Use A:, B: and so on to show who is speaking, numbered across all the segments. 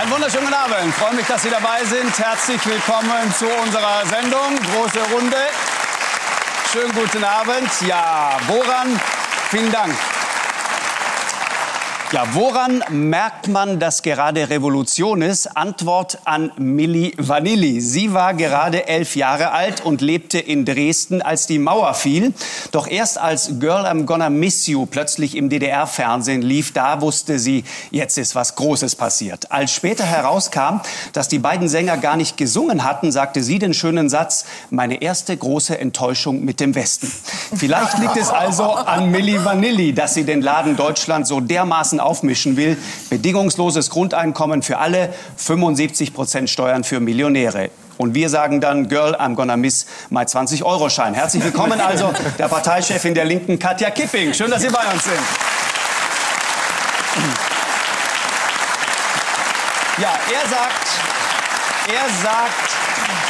A: Einen wunderschönen Abend. Freue mich, dass Sie dabei sind. Herzlich willkommen zu unserer Sendung. Große Runde. Schönen guten Abend. Ja, woran? Vielen Dank. Ja, woran merkt man, dass gerade Revolution ist? Antwort an Milli Vanilli. Sie war gerade elf Jahre alt und lebte in Dresden, als die Mauer fiel. Doch erst als Girl I'm Gonna Miss You plötzlich im DDR-Fernsehen lief, da wusste sie, jetzt ist was Großes passiert. Als später herauskam, dass die beiden Sänger gar nicht gesungen hatten, sagte sie den schönen Satz, meine erste große Enttäuschung mit dem Westen. Vielleicht liegt es also an Milli Vanilli, dass sie den Laden Deutschland so dermaßen aufmischen will. Bedingungsloses Grundeinkommen für alle, 75 Prozent Steuern für Millionäre. Und wir sagen dann, Girl, I'm gonna miss my 20-Euro-Schein. Herzlich willkommen also der Parteichefin der Linken, Katja Kipping. Schön, dass Sie bei uns sind. Ja, er sagt, er sagt,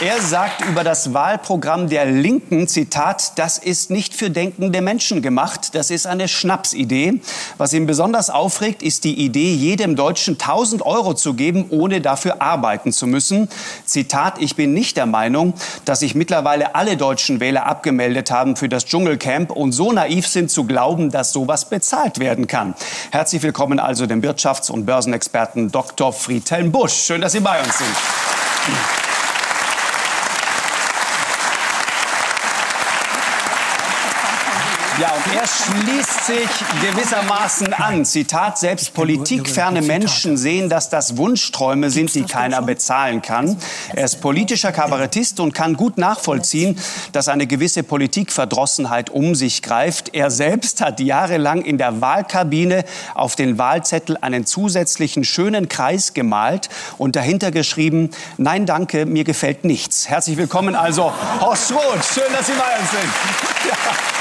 A: er sagt über das Wahlprogramm der Linken, Zitat, das ist nicht für denkende Menschen gemacht, das ist eine Schnapsidee. Was ihn besonders aufregt, ist die Idee, jedem Deutschen 1000 Euro zu geben, ohne dafür arbeiten zu müssen. Zitat, ich bin nicht der Meinung, dass sich mittlerweile alle deutschen Wähler abgemeldet haben für das Dschungelcamp und so naiv sind zu glauben, dass sowas bezahlt werden kann. Herzlich willkommen also dem Wirtschafts- und Börsenexperten Dr. Friedhelm Busch. Schön, dass Sie bei uns sind. Ja, und er schließt sich gewissermaßen an. Zitat, selbst politikferne Menschen sehen, dass das Wunschträume sind, die keiner bezahlen kann. Er ist politischer Kabarettist und kann gut nachvollziehen, dass eine gewisse Politikverdrossenheit um sich greift. Er selbst hat jahrelang in der Wahlkabine auf den Wahlzettel einen zusätzlichen schönen Kreis gemalt und dahinter geschrieben, nein, danke, mir gefällt nichts. Herzlich willkommen also Horst Roth. Schön, dass Sie bei uns sind. Ja.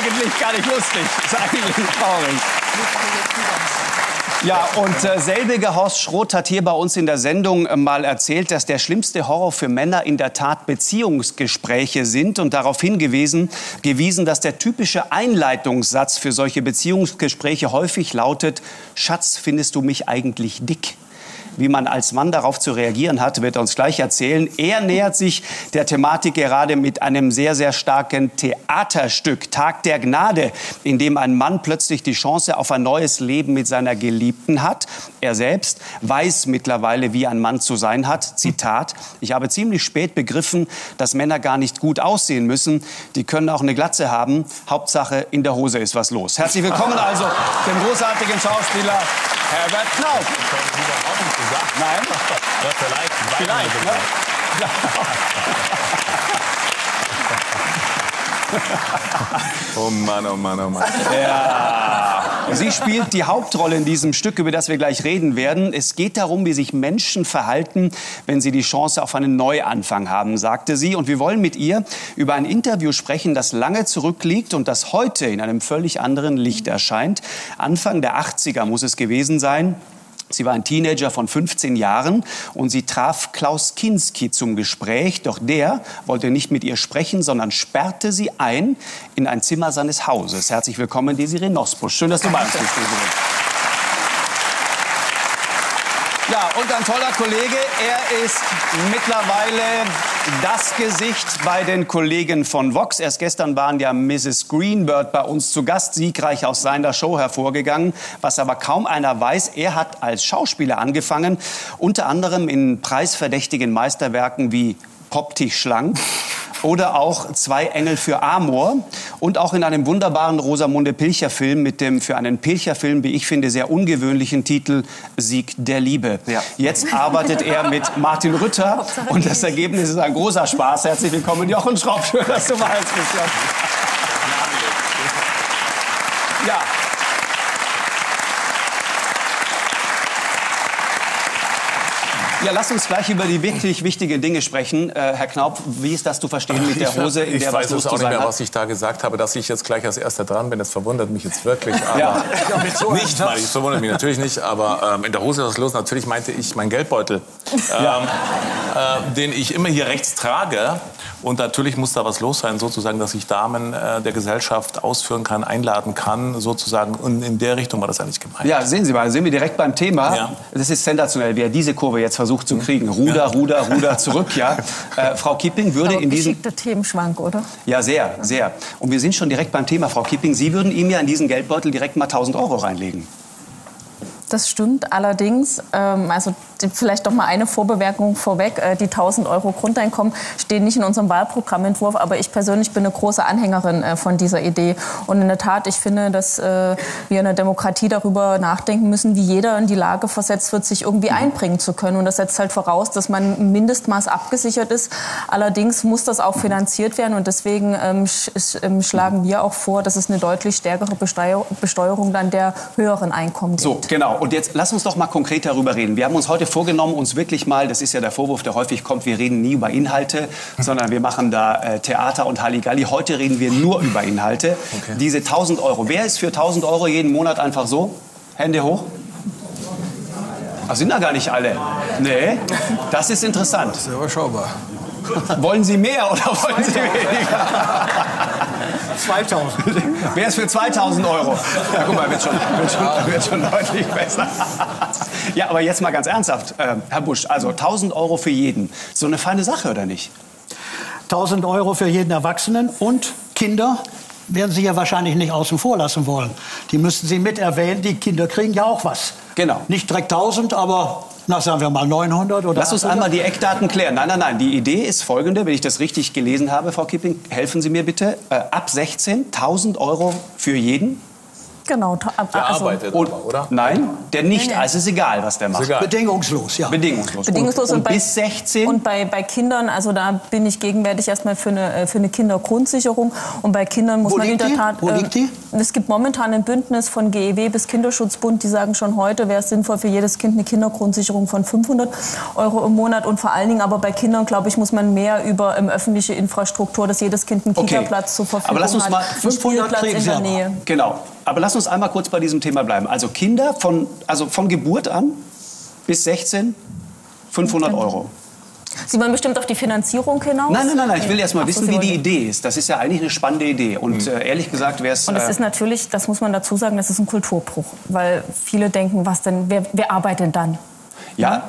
A: Eigentlich gar nicht lustig. Ist eigentlich traurig. Ja, und äh, selbiger Horst Schroth hat hier bei uns in der Sendung äh, mal erzählt, dass der schlimmste Horror für Männer in der Tat Beziehungsgespräche sind und darauf hingewiesen, gewiesen, dass der typische Einleitungssatz für solche Beziehungsgespräche häufig lautet, Schatz, findest du mich eigentlich dick? Wie man als Mann darauf zu reagieren hat, wird er uns gleich erzählen. Er nähert sich der Thematik gerade mit einem sehr, sehr starken Theaterstück, Tag der Gnade, in dem ein Mann plötzlich die Chance auf ein neues Leben mit seiner Geliebten hat. Er selbst weiß mittlerweile, wie ein Mann zu sein hat. Zitat, ich habe ziemlich spät begriffen, dass Männer gar nicht gut aussehen müssen. Die können auch eine Glatze haben. Hauptsache, in der Hose ist was los. Herzlich willkommen also dem großartigen Schauspieler Herbert Knauf. Nein?
B: Ja, vielleicht.
A: Vielleicht, ne?
B: Oh Mann, oh Mann, oh Mann.
A: Ja. Sie spielt die Hauptrolle in diesem Stück, über das wir gleich reden werden. Es geht darum, wie sich Menschen verhalten, wenn sie die Chance auf einen Neuanfang haben, sagte sie. Und wir wollen mit ihr über ein Interview sprechen, das lange zurückliegt und das heute in einem völlig anderen Licht erscheint. Anfang der 80er muss es gewesen sein. Sie war ein Teenager von 15 Jahren und sie traf Klaus Kinski zum Gespräch. Doch der wollte nicht mit ihr sprechen, sondern sperrte sie ein in ein Zimmer seines Hauses. Herzlich willkommen, Desiree Nosbusch. Schön, dass du bei uns bist. Ja, und ein toller Kollege. Er ist mittlerweile das Gesicht bei den Kollegen von Vox. Erst gestern waren ja Mrs. Greenbird bei uns zu Gast, siegreich aus seiner Show hervorgegangen. Was aber kaum einer weiß, er hat als Schauspieler angefangen, unter anderem in preisverdächtigen Meisterwerken wie Pop dich schlank oder auch Zwei Engel für Amor und auch in einem wunderbaren Rosamunde Pilcher Film mit dem für einen Pilcher Film, wie ich finde, sehr ungewöhnlichen Titel Sieg der Liebe.
B: Ja.
A: Jetzt arbeitet er mit Martin Rütter und das Ergebnis ist ein großer Spaß. Herzlich willkommen, Jochen Schraub. Schön, dass du bei uns bist. Ja, lass uns gleich über die wirklich wichtigen Dinge sprechen. Äh, Herr Knaub, wie ist das zu verstehen mit der Hose, in
B: ich
A: der
B: weiß
A: was los
B: es auch
A: zu
B: nicht mehr,
A: hat?
B: was ich da gesagt habe, dass ich jetzt gleich als Erster dran bin. Das verwundert mich jetzt wirklich. Aber
A: Ja.
B: nicht mal, das verwundert mich natürlich nicht. Aber ähm, in der Hose ist was los. Natürlich meinte ich meinen Geldbeutel, ähm, äh, den ich immer hier rechts trage. Und natürlich muss da was los sein, sozusagen, dass ich Damen äh, der Gesellschaft ausführen kann, einladen kann, sozusagen. Und in der Richtung war das eigentlich gemeint.
A: Ja, sehen Sie mal, sind wir direkt beim Thema.
B: Ja.
A: Das ist sensationell, wie er diese Kurve jetzt versucht zu kriegen. Ruder, Ruder, Ruder zurück, ja. Äh, Frau Kipping würde
C: Aber
A: in diesem...
C: geschickter Themenschwank, oder?
A: Ja, sehr, sehr. Und wir sind schon direkt beim Thema, Frau Kipping. Sie würden ihm ja in diesen Geldbeutel direkt mal 1000 Euro reinlegen.
C: Das stimmt allerdings. Ähm, also vielleicht doch mal eine Vorbemerkung vorweg. Äh, die 1000 Euro Grundeinkommen stehen nicht in unserem Wahlprogrammentwurf, aber ich persönlich bin eine große Anhängerin äh, von dieser Idee. Und in der Tat, ich finde, dass äh, wir in der Demokratie darüber nachdenken müssen, wie jeder in die Lage versetzt wird, sich irgendwie einbringen zu können. Und das setzt halt voraus, dass man im Mindestmaß abgesichert ist. Allerdings muss das auch finanziert werden und deswegen ähm, ähm, schlagen wir auch vor, dass es eine deutlich stärkere Besteuer Besteuerung dann der höheren Einkommen gibt.
A: So, genau. Und jetzt lass uns doch mal konkret darüber reden. Wir haben uns heute vorgenommen, uns wirklich mal, das ist ja der Vorwurf, der häufig kommt, wir reden nie über Inhalte, sondern wir machen da äh, Theater und Halligalli. Heute reden wir nur über Inhalte. Diese 1000 Euro. Wer ist für 1000 Euro jeden Monat einfach so? Hände hoch. Ach, sind da gar nicht alle. Nee, das ist interessant.
D: Sehr überschaubar.
A: Wollen Sie mehr oder wollen Sie weniger?
D: 2000.
A: Wer ist für 2000 Euro? Ja, guck mal, wird schon, wird schon, wird schon deutlich besser. Ja, aber jetzt mal ganz ernsthaft, äh, Herr Busch, also 1000 Euro für jeden. So eine feine Sache, oder nicht?
D: 1000 Euro für jeden Erwachsenen und Kinder werden Sie ja wahrscheinlich nicht außen vor lassen wollen. Die müssten Sie mit erwähnen. Die Kinder kriegen ja auch was.
A: Genau.
D: Nicht direkt 1000, aber na, sagen wir mal 900 oder
A: Lass uns
D: 800.
A: einmal die Eckdaten klären. Nein, nein, nein. Die Idee ist folgende, wenn ich das richtig gelesen habe, Frau Kipping, helfen Sie mir bitte. Äh, ab 16 1000 Euro für jeden.
C: Genau.
B: Der
C: also
B: arbeitet
A: Und,
B: aber, oder?
A: Nein, der nicht.
C: Nee, nee.
A: Also ist egal, was der macht.
B: egal.
D: Bedingungslos, ja.
A: Bedingungslos.
C: Bedingungslos
A: und,
C: und,
A: und
C: bei,
A: bis 16.
C: Und bei, bei Kindern, also da bin ich gegenwärtig erstmal für eine, äh, für eine Kindergrundsicherung. Und bei Kindern muss
D: Wo
C: man in
D: liegt
C: der
D: die?
C: Tat.
D: Wo
C: äh,
D: liegt die?
C: Es gibt momentan ein Bündnis von GEW bis Kinderschutzbund, die sagen schon heute, wäre es sinnvoll für jedes Kind eine Kindergrundsicherung von 500 Euro im Monat. Und vor allen Dingen aber bei Kindern, glaube ich, muss man mehr über ähm, öffentliche Infrastruktur, dass jedes Kind einen
A: Okay.
C: Kita-Platz zur Verfügung
A: Aber lass uns
C: hat.
A: mal
C: einen
D: 500
C: Spielplatz
D: kriegen
C: in der. Nähe.
A: Genau. Aber lass uns einmal kurz bei diesem Thema bleiben. Also Kinder von, also von Geburt an bis 16 500 Euro.
C: Sie wollen bestimmt auf die Finanzierung hinaus?
A: Nein, nein, nein, nein. ich will erst mal
C: Ach so,
A: wissen,
C: Sie
A: wie die Idee ist. Das ist ja eigentlich eine spannende Idee. Und äh, ehrlich gesagt wäre es...
C: Und es
A: Äh,
C: ist natürlich, das muss man dazu sagen, das ist ein Kulturbruch. Weil viele denken, was denn, wer, wer arbeitet dann?
A: ja,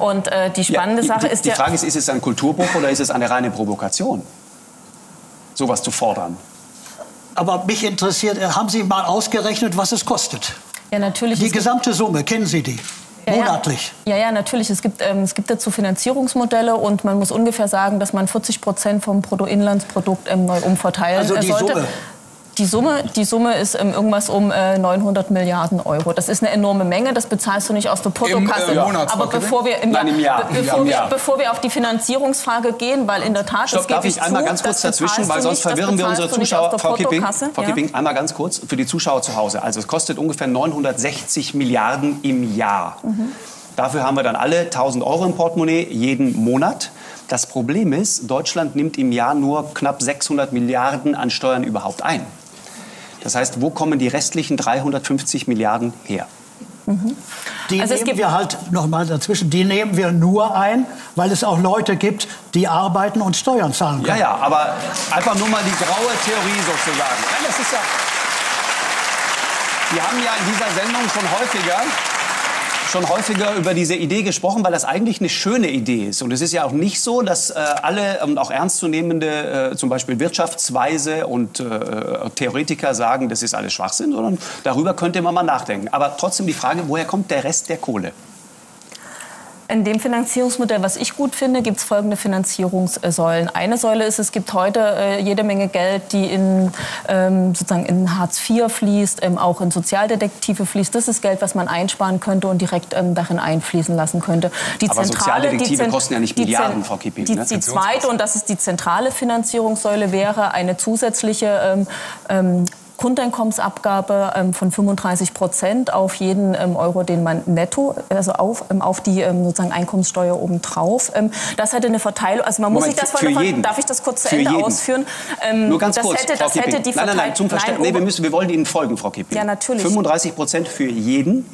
C: Und äh, die spannende
A: ja,
C: Sache
A: die,
C: ist
A: Die
C: ja,
A: Frage ist, ist es ein Kulturbruch oder ist es eine reine Provokation? Sowas zu fordern.
D: Aber mich interessiert, äh, haben Sie mal ausgerechnet, was es kostet?
C: ja natürlich.
D: Die gesamte Summe, kennen Sie die?
C: Ja.
D: Monatlich.
C: Ja, ja, natürlich. Es gibt, ähm, es gibt dazu Finanzierungsmodelle und man muss ungefähr sagen, dass man 40 Prozent vom Bruttoinlandsprodukt ähm, neu umverteilen
D: Also die
C: sollte.
D: Summe.
C: Die Summe, die Summe ist ähm, irgendwas um äh, 900 Milliarden Euro. Das ist eine enorme Menge. Das bezahlst du nicht aus der Portokasse.
E: Im, äh,
C: Aber bevor wir im
A: Nein, im Jahr.
C: be- bevor,
A: Im
C: wir,
A: Jahr.
C: bevor wir auf die Finanzierungsfrage gehen, weil in der Tat,
A: Stopp, darf ich einmal
C: zu,
A: ganz kurz dazwischen, weil sonst
C: nicht,
A: verwirren wir unsere Zuschauer. Frau Kipping, Frau
C: ja.
A: Kipping, einmal ganz kurz für die Zuschauer zu Hause. Also es kostet ungefähr 960 Milliarden im Jahr.
C: Mhm.
A: Dafür haben wir dann alle 1000 Euro im Portemonnaie jeden Monat. Das Problem ist, Deutschland nimmt im Jahr nur knapp 600 Milliarden an Steuern überhaupt ein. Das heißt, wo kommen die restlichen 350 Milliarden her?
D: Die
C: Also es
D: nehmen
C: gibt-
D: wir halt, noch mal dazwischen, die nehmen wir nur ein, weil es auch Leute gibt, die arbeiten und Steuern zahlen
A: Ja,
D: können.
A: ja, aber einfach nur mal die graue Theorie sozusagen. Nein, das ist ja. Wir haben ja in dieser Sendung schon häufiger schon häufiger über diese Idee gesprochen, weil das eigentlich eine schöne Idee ist. Und es ist ja auch nicht so, dass äh, alle ähm, auch ernstzunehmende, äh, zum Beispiel Wirtschaftsweise und äh, Theoretiker sagen, das ist alles Schwachsinn, sondern darüber könnte man mal nachdenken. Aber trotzdem die Frage, woher kommt der Rest der Kohle?
C: In dem Finanzierungsmodell, was ich gut finde, gibt es folgende Finanzierungssäulen. Eine Säule ist, es gibt heute äh, jede Menge Geld, die in, ähm, sozusagen in Hartz IV fließt, ähm, auch in Sozialdetektive fließt. Das ist Geld, was man einsparen könnte und direkt ähm, darin einfließen lassen könnte. Die
A: Aber Sozialdetektive
C: Zent-
A: kosten ja nicht Milliarden, Frau Kipping,
C: Die,
A: ne?
C: die zweite, und das ist die zentrale Finanzierungssäule, wäre eine zusätzliche ähm, ähm, Grundeinkommensabgabe ähm, von 35 Prozent auf jeden ähm, Euro, den man netto, also auf, ähm, auf die sozusagen Einkommenssteuer obendrauf. Das hätte eine Verteilung, also man muss
A: Moment,
C: sich das von
A: jeden.
C: darf ich das kurz zu Ende
A: jeden.
C: ausführen?
A: Nur ganz
C: das
A: kurz,
C: hätte,
A: Frau
C: das hätte
A: Kipping.
C: die
A: Nein, nein, nein, zum Verständnis. Nee, wir, müssen, wir wollen Ihnen folgen, Frau Kipping.
C: Ja, natürlich.
A: 35 Prozent für jeden.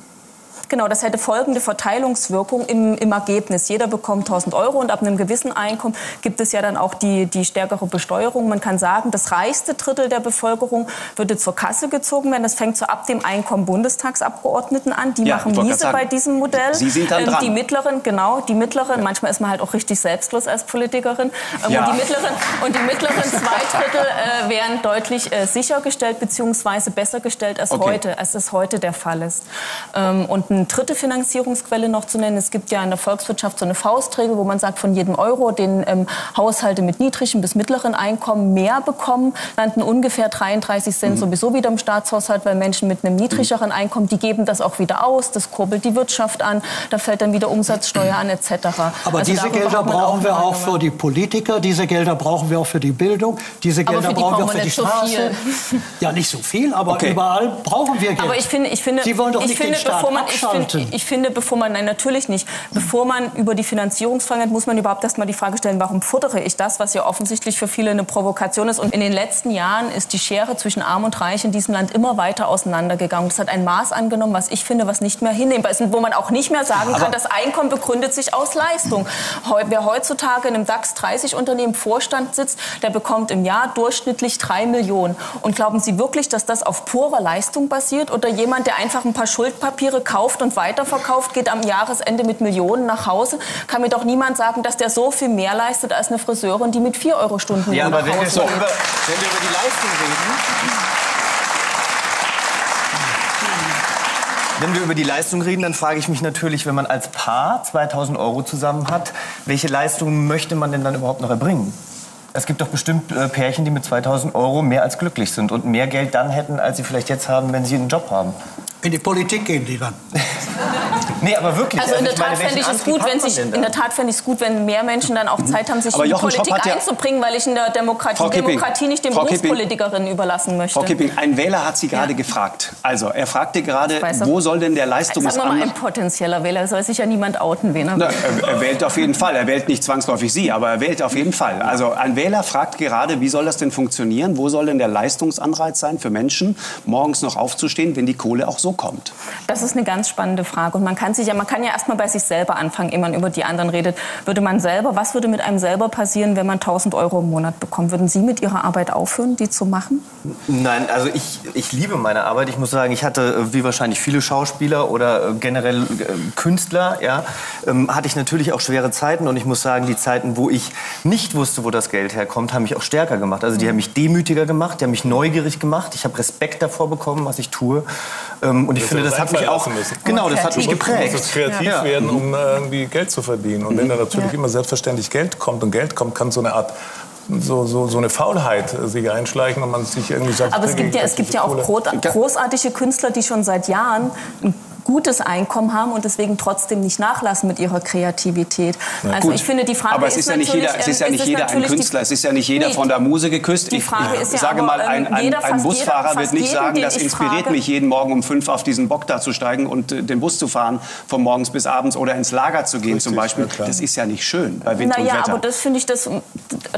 C: Genau, das hätte folgende Verteilungswirkung im, im Ergebnis. Jeder bekommt 1000 Euro und ab einem gewissen Einkommen gibt es ja dann auch die, die stärkere Besteuerung. Man kann sagen, das reichste Drittel der Bevölkerung würde zur Kasse gezogen werden. Das fängt so ab dem Einkommen Bundestagsabgeordneten an. Die
A: Ja,
C: machen Miese
A: gerade
C: bei
A: sagen,
C: diesem Modell. Ähm,
A: Sie sind dann dran.
C: Die mittleren, genau, die mittleren. Manchmal ist man halt auch richtig selbstlos als Politikerin. Ähm,
A: Ja.
C: Und, die mittleren, und die mittleren zwei Drittel äh, wären deutlich äh, sichergestellt beziehungsweise besser gestellt als
A: Okay.
C: heute, als es heute der Fall ist. Ähm, und eine dritte Finanzierungsquelle noch zu nennen. Es gibt ja in der Volkswirtschaft so eine Faustregel, wo man sagt, von jedem Euro, den ähm, Haushalte mit niedrigem bis mittleren Einkommen mehr bekommen, landen ungefähr 33 Cent
A: Mhm.
C: sowieso wieder im Staatshaushalt, weil Menschen mit einem niedrigeren Einkommen, die geben das auch wieder aus, das kurbelt die Wirtschaft an, da fällt dann wieder Umsatzsteuer an etc.
D: Aber
C: Also
D: diese Gelder brauchen wir auch für die Politiker, diese Gelder brauchen wir auch für die Bildung, diese Gelder
C: die
D: brauchen wir auch für die
C: so
D: Straße.
C: viel.
D: Ja, nicht so viel, aber
A: Okay.
D: überall brauchen wir Geld.
C: Aber ich finde, ich finde,
D: Sie wollen doch
C: ich
D: nicht
C: finde,
D: den Staat
C: bevor man, ich
D: abschalten.
C: finde, ich finde, bevor man, nein, natürlich nicht. Bevor man über die Finanzierungsfrage hat, muss man überhaupt erst mal die Frage stellen, warum futtere ich das, was ja offensichtlich für viele eine Provokation ist. Und in den letzten Jahren ist die Schere zwischen Arm und Reich in diesem Land immer weiter auseinandergegangen. Das hat ein Maß angenommen, was ich finde, was nicht mehr hinnehmbar ist. Und wo man auch nicht mehr sagen kann, das Einkommen begründet sich aus Leistung. Wer heutzutage in einem DAX 30 Unternehmen Vorstand sitzt, der bekommt im Jahr durchschnittlich drei Millionen. Und glauben Sie wirklich, dass das auf purer Leistung basiert? Oder jemand, der einfach ein paar Schuldpapiere kauft und weiterverkauft, geht am Jahresende mit Millionen nach Hause? Kann mir doch niemand sagen, dass der so viel mehr leistet als eine Friseurin, die mit 4 Euro Stunden
E: Ja, aber wenn wir, so über, wenn wir über die Leistung reden. Wenn wir über die Leistung reden, dann frage ich mich natürlich, wenn man als Paar 2000 Euro zusammen hat, welche Leistungen möchte man denn dann überhaupt noch erbringen? Es gibt doch bestimmt äh, Pärchen, die mit 2000 Euro mehr als glücklich sind und mehr Geld dann hätten, als sie vielleicht jetzt haben, wenn sie einen Job haben.
D: In die Politik gehen die dann.
E: Nee, aber wirklich.
C: Also in der
E: ich meine,
C: Tat fände ich es gut, wenn sich in der Tat fände ich es gut, wenn mehr Menschen dann auch Zeit haben, sich
A: Aber
C: in die
A: Jochen
C: Politik
A: hat ja-
C: einzubringen, weil ich in der Demokratie,
A: Kipping,
C: Demokratie nicht den
A: Frau Kipping.
C: Berufspolitikerinnen überlassen möchte.
A: Frau Kipping, ein Wähler hat Sie gerade
C: Ja.
A: gefragt. Also, er fragte gerade, wo soll denn der
C: Sagen wir mal, ein potenzieller Wähler soll sich ja niemand outen, wen er
A: Na, er, er wählt auf jeden Fall. Er wählt nicht zwangsläufig Sie, aber er wählt auf jeden Fall. Also ein Wähler fragt gerade, wie soll das denn funktionieren? Wo soll denn der Leistungsanreiz sein für Menschen, morgens noch aufzustehen, wenn die Kohle auch so kommt?
C: Das ist eine ganz spannende Frage. Und man kann sich ja, man kann ja erst mal bei sich selber anfangen, ehe man über die anderen redet. Würde man selber, was würde mit einem selber passieren, wenn man 1000 Euro im Monat bekommt? Würden Sie mit Ihrer Arbeit aufhören, die zu machen?
E: Nein, also ich, ich liebe meine Arbeit. Ich muss sagen, ich hatte, äh, wie wahrscheinlich viele Schauspieler oder äh, generell äh, Künstler, ja, ähm, hatte ich natürlich auch schwere Zeiten. Und ich muss sagen, die Zeiten, wo ich nicht wusste, wo das Geld herkommt, haben mich auch stärker gemacht. Also die haben mich demütiger gemacht, die haben mich neugierig gemacht. Ich habe Respekt davor bekommen, was ich tue. Ähm, und ich
B: Das
E: finde,
B: hätte
E: das hat mich auch,
B: müssen.
E: genau, das hat mich
C: Kreativ.
B: Du musst
E: geprägt.
B: kreativ
E: Ja.
B: werden, um äh, irgendwie Geld zu verdienen. Und wenn da natürlich
C: Ja.
B: immer selbstverständlich Geld kommt und Geld kommt, kann so eine Art so, so, so eine Faulheit äh, sich einschleichen und man sich irgendwie sagt,
C: Aber es gibt ja, es gibt ja auch großartige Künstler, die schon seit Jahren gutes Einkommen haben und deswegen trotzdem nicht nachlassen mit ihrer Kreativität. also
A: Gut,
C: ich finde, die Frage
A: aber es ist, ja nicht
C: natürlich,
A: jeder, es ist ja
C: ähm,
A: nicht jeder ein Künstler, es ist ja nicht jeder
C: Nee,
A: von der Muse geküsst.
C: die
A: Ich
C: Frage ist ja
A: sage
C: aber,
A: mal, ein,
C: ähm,
A: ein,
C: jeder,
A: ein Busfahrer
C: jeder,
A: wird nicht
C: jeden,
A: sagen, das
C: ich
A: inspiriert
C: frage-
A: mich, jeden Morgen um fünf auf diesen Bock da zu steigen und äh, den Bus zu fahren, von morgens bis abends oder ins Lager zu gehen zum Beispiel.
B: ja,
A: das ist ja nicht schön bei Wind und
C: Naja,
A: Wetter.
C: aber das finde ich, das,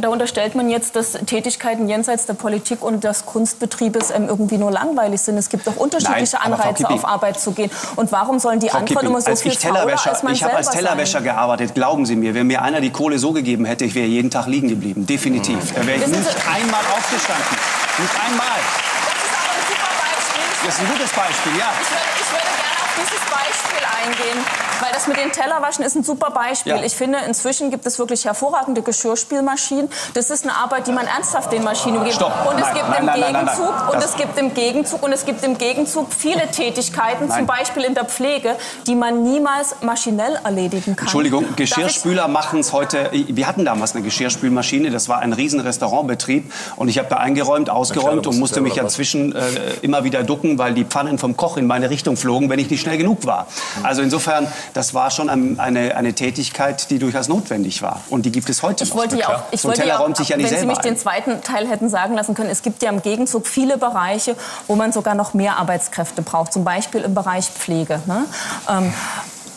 C: da unterstellt man jetzt, dass Tätigkeiten jenseits der Politik und des Kunstbetriebes ähm, irgendwie nur langweilig sind. Es gibt doch unterschiedliche
A: Nein,
C: Anreize, auf Arbeit zu gehen. Und warum sollen die
A: Frau
C: anderen immer so
A: als
C: viel
A: ich Tellerwäscher,
C: als man
A: ich habe als Tellerwäscher
C: sein?
A: gearbeitet, glauben Sie mir, wenn mir einer die Kohle so gegeben hätte, ich wäre jeden Tag liegen geblieben, definitiv. Da wäre ich nicht einmal aufgestanden, nicht einmal.
C: Das ist aber ein super Beispiel.
A: Das ist ein gutes Beispiel, ja.
C: Ich würde, ich würde gerne auf dieses Beispiel eingehen, weil das mit den Tellerwaschen ist ein super Beispiel.
A: Ja.
C: Ich finde, inzwischen gibt es wirklich hervorragende Geschirrspülmaschinen. Das ist eine Arbeit, die man ernsthaft den Maschinen gibt.
A: Stopp.
C: Und es
A: Nein,
C: gibt
A: nein,
C: im
A: nein, nein, nein, nein.
C: Gegenzug und es gibt im Gegenzug und es gibt im Gegenzug viele Tätigkeiten,
A: Nein.
C: zum Beispiel in der Pflege, die man niemals maschinell erledigen kann.
A: Entschuldigung, Geschirrspüler machen es heute. Wir hatten damals eine Geschirrspülmaschine, das war ein riesen Restaurantbetrieb und ich habe da eingeräumt, ausgeräumt und
B: musst
A: musste mich inzwischen äh, immer wieder ducken, weil die Pfannen vom Koch in meine Richtung flogen, wenn ich nicht schnell genug genug war. Also insofern, das war schon eine, eine Tätigkeit, die durchaus notwendig war. Und die gibt es heute
C: ich
A: noch.
C: Wollte ja auch, ich
A: so
C: wollte ja auch,
A: sich ja nicht
C: wenn Sie mich
A: ein.
C: den zweiten Teil hätten sagen lassen können, es gibt ja im Gegenzug viele Bereiche, wo man sogar noch mehr Arbeitskräfte braucht. Zum Beispiel im Bereich Pflege. Ne? Ähm,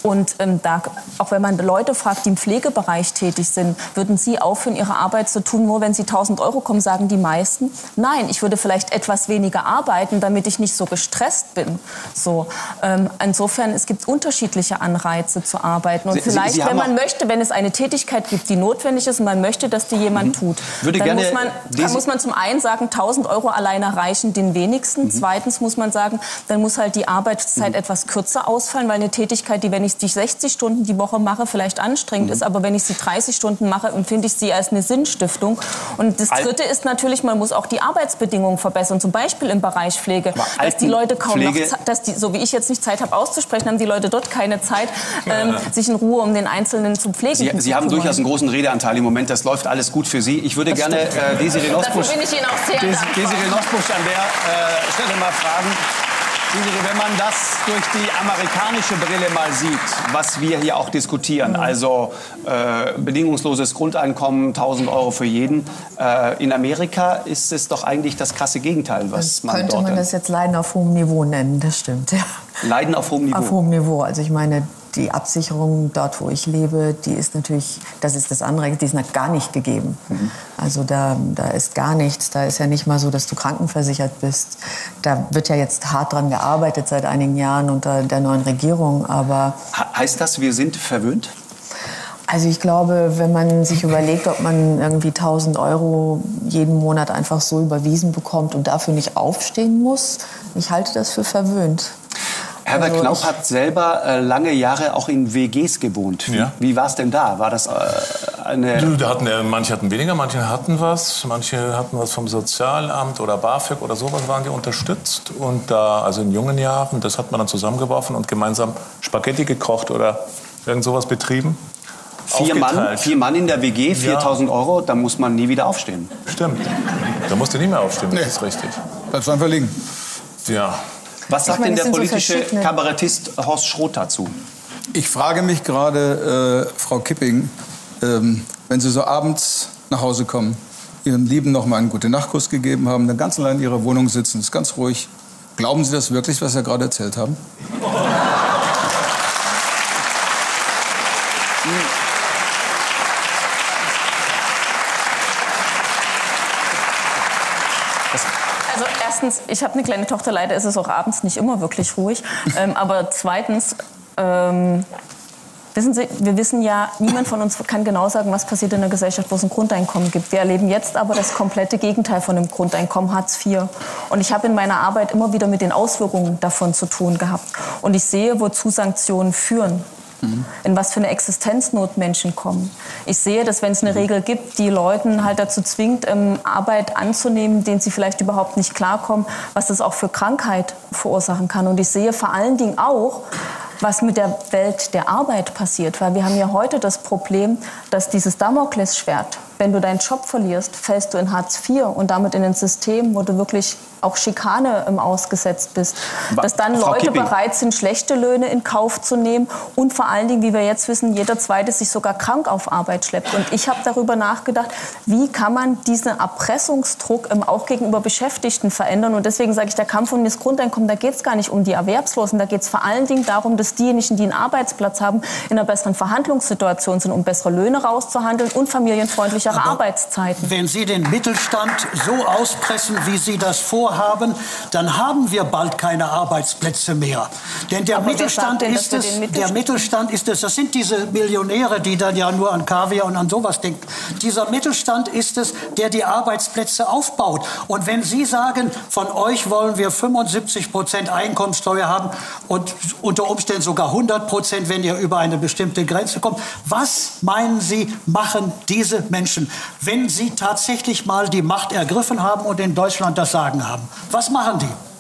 C: und ähm, da, auch wenn man Leute fragt, die im Pflegebereich tätig sind, würden sie aufhören, ihre Arbeit zu tun, nur wenn sie 1000 Euro kommen, sagen die meisten. Nein, ich würde vielleicht etwas weniger arbeiten, damit ich nicht so gestresst bin. So, ähm, insofern, es gibt unterschiedliche Anreize zu arbeiten. Und
A: Sie,
C: vielleicht,
A: sie,
C: wenn man möchte, wenn es eine Tätigkeit gibt, die notwendig ist und man möchte, dass die jemand mhm. tut,
A: würde
C: dann,
A: gerne
C: muss man, dann muss man zum einen sagen, 1000 Euro alleine reichen den wenigsten. Mhm. Zweitens muss man sagen, dann muss halt die Arbeitszeit mhm. etwas kürzer ausfallen, weil eine Tätigkeit, die, wenn ich ich die 60 Stunden die Woche mache, vielleicht anstrengend mhm. ist, aber wenn ich sie 30 Stunden mache, empfinde ich sie als eine Sinnstiftung. Und das Dritte ist natürlich, man muss auch die Arbeitsbedingungen verbessern, zum Beispiel im Bereich Pflege, dass die Leute kaum Pflege. noch, dass die, so wie ich jetzt nicht Zeit habe auszusprechen, haben die Leute dort keine Zeit, ähm, sich in Ruhe um den Einzelnen zu pflegen.
A: Sie, Sie haben durchaus einen großen Redeanteil im Moment, das läuft alles gut für Sie. Ich würde das gerne äh, Desiree Nosbusch an der äh, Stelle mal fragen. Wenn man das durch die amerikanische Brille mal sieht, was wir hier auch diskutieren, also äh, bedingungsloses Grundeinkommen, 1000 Euro für jeden, äh, in Amerika ist es doch eigentlich das krasse Gegenteil, was
F: das
A: man
F: könnte
A: dort
F: man das jetzt Leiden auf hohem Niveau nennen, das stimmt. Ja.
A: Leiden auf hohem Niveau.
F: Auf hohem Niveau. Also ich meine, die Absicherung dort, wo ich lebe, die ist natürlich, das ist das andere, die ist gar nicht gegeben. Mhm. Also da, da ist gar nichts. Da ist ja nicht mal so, dass du krankenversichert bist. Da wird ja jetzt hart dran gearbeitet seit einigen Jahren unter der neuen Regierung. Aber
A: heißt das, wir sind verwöhnt?
F: Also ich glaube, wenn man sich überlegt, ob man irgendwie 1000 Euro jeden Monat einfach so überwiesen bekommt und dafür nicht aufstehen muss, ich halte das für verwöhnt.
A: Herbert also Knaup hat selber äh, lange Jahre auch in WGs gewohnt. Ja. Wie war es denn da? War das äh, eine...
B: Da hatten, äh, manche hatten weniger, manche hatten was. Manche hatten was vom Sozialamt oder BAföG oder sowas waren die unterstützt. Und da, also in jungen Jahren, das hat man dann zusammengeworfen und gemeinsam Spaghetti gekocht oder irgend sowas betrieben.
A: Vier Mann, vier Mann in der WG, 4000 ja. Euro, da muss man nie wieder aufstehen.
B: Stimmt. Da musst du nie mehr aufstehen, nee. das ist richtig.
G: Bleibst einfach liegen.
B: Ja,
A: was sagt meine, denn der politische so Kabarettist Horst Schroth dazu?
G: Ich frage mich gerade, äh, Frau Kipping, ähm, wenn Sie so abends nach Hause kommen, Ihren Lieben noch mal einen gute Nachtkuss gegeben haben, dann ganz allein in Ihrer Wohnung sitzen, ist ganz ruhig. Glauben Sie das wirklich, was Sie gerade erzählt haben?
C: Erstens, ich habe eine kleine Tochter, leider ist es auch abends nicht immer wirklich ruhig. Ähm, aber zweitens, ähm, wissen Sie, wir wissen ja, niemand von uns kann genau sagen, was passiert in einer Gesellschaft, wo es ein Grundeinkommen gibt. Wir erleben jetzt aber das komplette Gegenteil von dem Grundeinkommen, Hartz IV. Und ich habe in meiner Arbeit immer wieder mit den Auswirkungen davon zu tun gehabt. Und ich sehe, wozu Sanktionen führen in was für eine Existenznot Menschen kommen. Ich sehe, dass wenn es eine mhm. Regel gibt, die Leuten halt dazu zwingt, ähm, Arbeit anzunehmen, denen sie vielleicht überhaupt nicht klarkommen, was das auch für Krankheit verursachen kann. Und ich sehe vor allen Dingen auch, was mit der Welt der Arbeit passiert. Weil wir haben ja heute das Problem, dass dieses Damoklesschwert, wenn du deinen Job verlierst, fällst du in Hartz IV und damit in ein System, wo du wirklich auch Schikane im ausgesetzt bist. Dass dann Frau Leute Kipping. bereit sind, schlechte Löhne in Kauf zu nehmen und vor allen Dingen, wie wir jetzt wissen, jeder Zweite sich sogar krank auf Arbeit schleppt. Und ich habe darüber nachgedacht, wie kann man diesen Erpressungsdruck auch gegenüber Beschäftigten verändern. Und deswegen sage ich, der Kampf um das Grundeinkommen, da geht es gar nicht um die Erwerbslosen, da geht es vor allen Dingen darum, dass diejenigen, die einen Arbeitsplatz haben, in einer besseren Verhandlungssituation sind, um bessere Löhne rauszuhandeln und familienfreundlichere Aber Arbeitszeiten.
D: Wenn Sie den Mittelstand so auspressen, wie Sie das vorhaben, haben, dann haben wir bald keine Arbeitsplätze mehr. Denn der Mittelstand denn, ist es, Mittelstand? der Mittelstand ist es, das sind diese Millionäre, die dann ja nur an Kaviar und an sowas denken. Dieser Mittelstand ist es, der die Arbeitsplätze aufbaut. Und wenn Sie sagen, von euch wollen wir 75 Prozent Einkommensteuer haben und unter Umständen sogar 100 Prozent, wenn ihr über eine bestimmte Grenze kommt, was meinen Sie, machen diese Menschen, wenn sie tatsächlich mal die Macht ergriffen haben und in Deutschland das Sagen haben? Was machen die?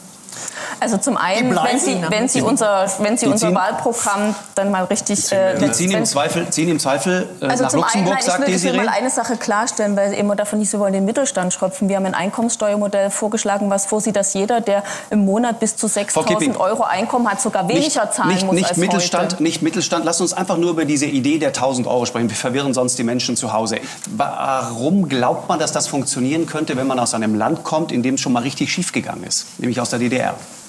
C: Also zum einen, wenn Sie, wenn Sie unser, wenn Sie unser Wahlprogramm dann mal richtig...
A: Äh, die ziehen im Zweifel, ziehen im Zweifel äh, also nach zum Luxemburg, einen, nein, sagt
C: Ich will mal eine Sache klarstellen, weil immer davon nicht, Sie wollen den Mittelstand schröpfen. Wir haben ein Einkommenssteuermodell vorgeschlagen, was vorsieht, dass jeder, der im Monat bis zu 6.000 Euro Einkommen hat, sogar weniger
A: nicht,
C: zahlen
A: nicht,
C: muss
A: nicht
C: als
A: Mittelstand,
C: heute.
A: Nicht Mittelstand. Lass uns einfach nur über diese Idee der 1.000 Euro sprechen. Wir verwirren sonst die Menschen zu Hause. Warum glaubt man, dass das funktionieren könnte, wenn man aus einem Land kommt, in dem es schon mal richtig schiefgegangen ist, nämlich aus der DDR? Yeah.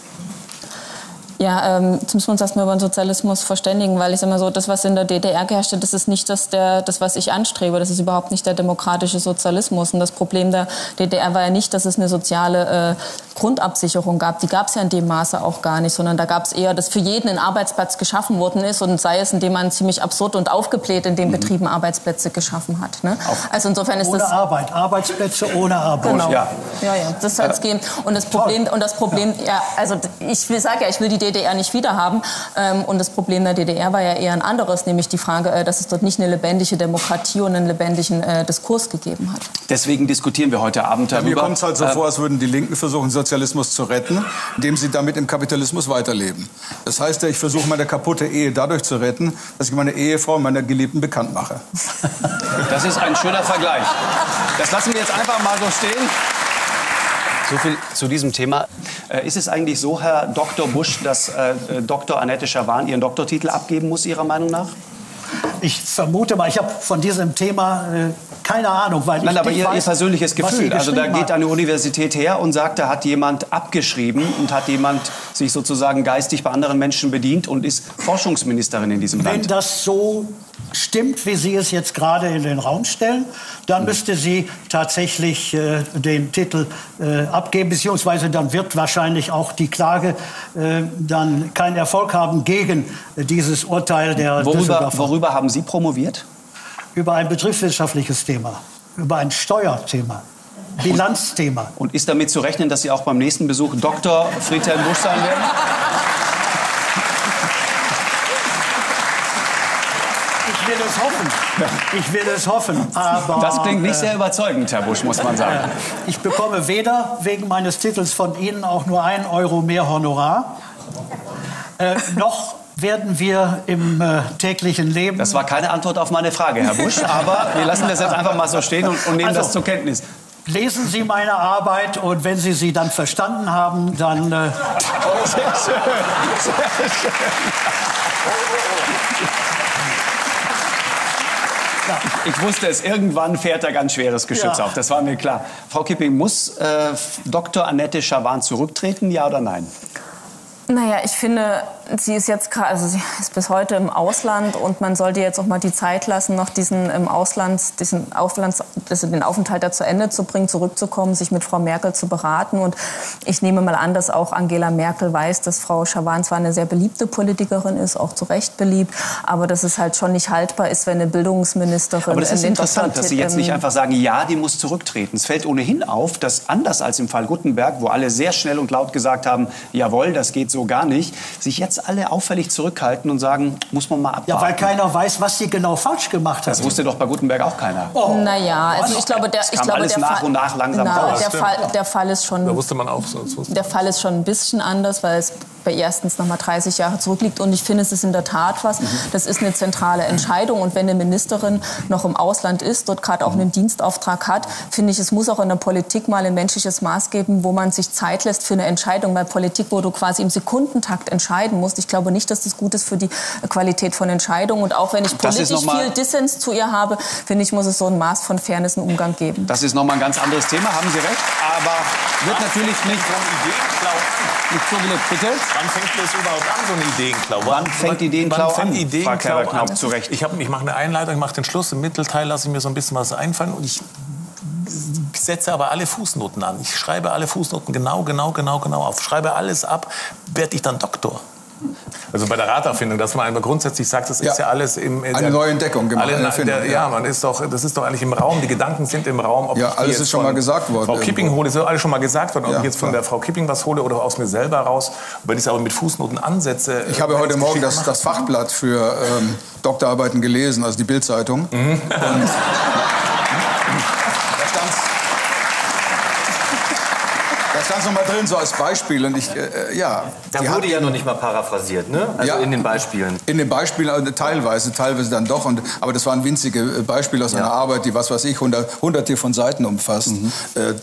C: Ja, ähm, jetzt müssen wir uns erstmal über den Sozialismus verständigen, weil ich sage mal so, das, was in der DDR geherrscht hat, das ist nicht das, der, das, was ich anstrebe. Das ist überhaupt nicht der demokratische Sozialismus. Und das Problem der DDR war ja nicht, dass es eine soziale äh, Grundabsicherung gab. Die gab es ja in dem Maße auch gar nicht, sondern da gab es eher, dass für jeden ein Arbeitsplatz geschaffen worden ist und sei es, indem man ziemlich absurd und aufgebläht in den mhm. Betrieben Arbeitsplätze geschaffen hat. Ne?
D: Also insofern ist ohne das Arbeit, Arbeitsplätze ohne Arbeit.
C: Genau. Ja, ja, ja das soll es geben. Und das Problem, und das Problem, ja. ja also ich will sagen ja, ich will die DDR nicht wiederhaben. Ähm, und das Problem der DDR war ja eher ein anderes, nämlich die Frage, äh, dass es dort nicht eine lebendige Demokratie und einen lebendigen äh, Diskurs gegeben hat.
A: Deswegen diskutieren wir heute Abend darüber.
G: Ja, mir kommt es halt so äh, vor, als würden die Linken versuchen, Sozialismus zu retten, indem sie damit im Kapitalismus weiterleben. Das heißt ja, ich versuche meine kaputte Ehe dadurch zu retten, dass ich meine Ehefrau meiner Geliebten bekannt mache.
A: Das ist ein schöner Vergleich. Das lassen wir jetzt einfach mal so stehen. So viel zu diesem Thema. Äh, ist es eigentlich so, Herr Dr. Busch, dass äh, Dr. Annette Schawan ihren Doktortitel abgeben muss, Ihrer Meinung nach?
D: Ich vermute mal, ich habe von diesem Thema äh, keine Ahnung, weil
A: Nein, aber ihr, weiß, ihr persönliches Gefühl. Also da geht eine Universität her und sagt, da hat jemand abgeschrieben und hat jemand sich sozusagen geistig bei anderen Menschen bedient und ist Forschungsministerin in diesem
D: Wenn
A: Land.
D: Wenn das so stimmt, wie Sie es jetzt gerade in den Raum stellen, dann müsste sie tatsächlich äh, den Titel äh, abgeben, beziehungsweise dann wird wahrscheinlich auch die Klage äh, dann keinen Erfolg haben gegen dieses Urteil der
A: worüber, worüber haben Sie promoviert?
D: Über ein betriebswirtschaftliches Thema, über ein Steuerthema. Bilanzthema.
A: Und ist damit zu rechnen, dass Sie auch beim nächsten Besuch Dr. Friedhelm Busch sein werden?
D: will es hoffen. Ich will es hoffen. Aber,
A: das klingt nicht sehr überzeugend, Herr Busch, muss man sagen.
D: Ich bekomme weder wegen meines Titels von Ihnen auch nur ein Euro mehr Honorar, äh, noch werden wir im äh, täglichen Leben.
A: Das war keine Antwort auf meine Frage, Herr Busch, aber wir lassen das jetzt einfach mal so stehen und, und nehmen also, das zur Kenntnis.
D: Lesen Sie meine Arbeit und wenn Sie sie dann verstanden haben, dann. Äh sehr schön. Sehr schön.
A: Ja. Ich wusste es, irgendwann fährt er ganz schweres Geschütz ja. auf, das war mir klar. Frau Kipping, muss äh, Dr. Annette Schawan zurücktreten, ja oder nein?
C: Naja, ich finde, sie ist jetzt also sie ist bis heute im Ausland und man sollte jetzt auch mal die Zeit lassen, noch diesen im Ausland, diesen Auslands, den Aufenthalt da zu Ende zu bringen, zurückzukommen, sich mit Frau Merkel zu beraten. Und ich nehme mal an, dass auch Angela Merkel weiß, dass Frau Schawan zwar eine sehr beliebte Politikerin ist, auch zu Recht beliebt, aber dass es halt schon nicht haltbar ist, wenn eine Bildungsministerin.
A: Aber das ist interessant, dass Sie jetzt nicht einfach sagen, ja, die muss zurücktreten. Es fällt ohnehin auf, dass anders als im Fall Guttenberg, wo alle sehr schnell und laut gesagt haben, jawohl, das geht so gar nicht, sich jetzt jetzt alle auffällig zurückhalten und sagen, muss man mal abwarten.
D: Ja, weil keiner weiß, was sie genau falsch gemacht hat.
A: Das wusste doch bei Gutenberg auch keiner.
C: Oh. Naja, also ich glaube, der,
A: ich
C: glaube,
A: alles
C: der
A: nach Fall, und nach langsam
C: na, raus. Der Fall, der Fall ist schon.
B: Da wusste man auch so.
C: Der Fall ist schon ein bisschen anders, weil es bei erstens noch mal 30 Jahre zurückliegt. Und ich finde, es ist in der Tat was. Mhm. Das ist eine zentrale Entscheidung. Und wenn eine Ministerin noch im Ausland ist, dort gerade auch einen Dienstauftrag hat, finde ich, es muss auch in der Politik mal ein menschliches Maß geben, wo man sich Zeit lässt für eine Entscheidung. Weil Politik, wo du quasi im Sekundentakt entscheiden musst, ich glaube nicht, dass das gut ist für die Qualität von Entscheidungen. Und auch wenn ich politisch viel Dissens zu ihr habe, finde ich, muss es so ein Maß von Fairness und Umgang geben.
A: Das ist noch mal ein ganz anderes Thema, haben Sie recht. Aber wird natürlich nicht nicht so gelegt. Bitte?
B: Wann fängt das überhaupt an, so eine Ideenklau?
A: Wann fängt Ideenklau
B: an?
A: Ideenklau
B: an? Zurecht. Ich, ich mache eine Einleitung, ich mache den Schluss. Im Mittelteil lasse ich mir so ein bisschen was einfallen. Und ich setze aber alle Fußnoten an. Ich schreibe alle Fußnoten genau, genau, genau, genau auf. Schreibe alles ab, werde ich dann Doktor. Also bei der Raterfindung, dass man grundsätzlich sagt, das ist ja, alles im...
G: Eine der, neue Entdeckung gemacht.
B: Alle, der, ja, man ist doch, das ist doch eigentlich im Raum, die Gedanken sind im Raum.
G: Ob ja, alles ist schon mal gesagt worden.
B: Frau Kipping hole, ist alles schon mal gesagt worden. Ob ja, ich jetzt von klar. der Frau Kipping was hole oder aus mir selber raus. Wenn ich es aber mit Fußnoten ansetze...
G: Ich habe heute Morgen das, das, Fachblatt für ähm, Doktorarbeiten gelesen, also die Bildzeitung. Mhm. stand noch mal drin, so als Beispiel. Und ich, äh, ja.
E: Da wurde ja noch nicht mal paraphrasiert, ne? Also ja, in den Beispielen.
G: In den Beispielen, also teilweise, teilweise dann doch. Und, aber das waren winzige äh, Beispiele aus ja. einer Arbeit, die, was weiß ich, hundert, hunderte von Seiten umfasst. Mhm. Äh,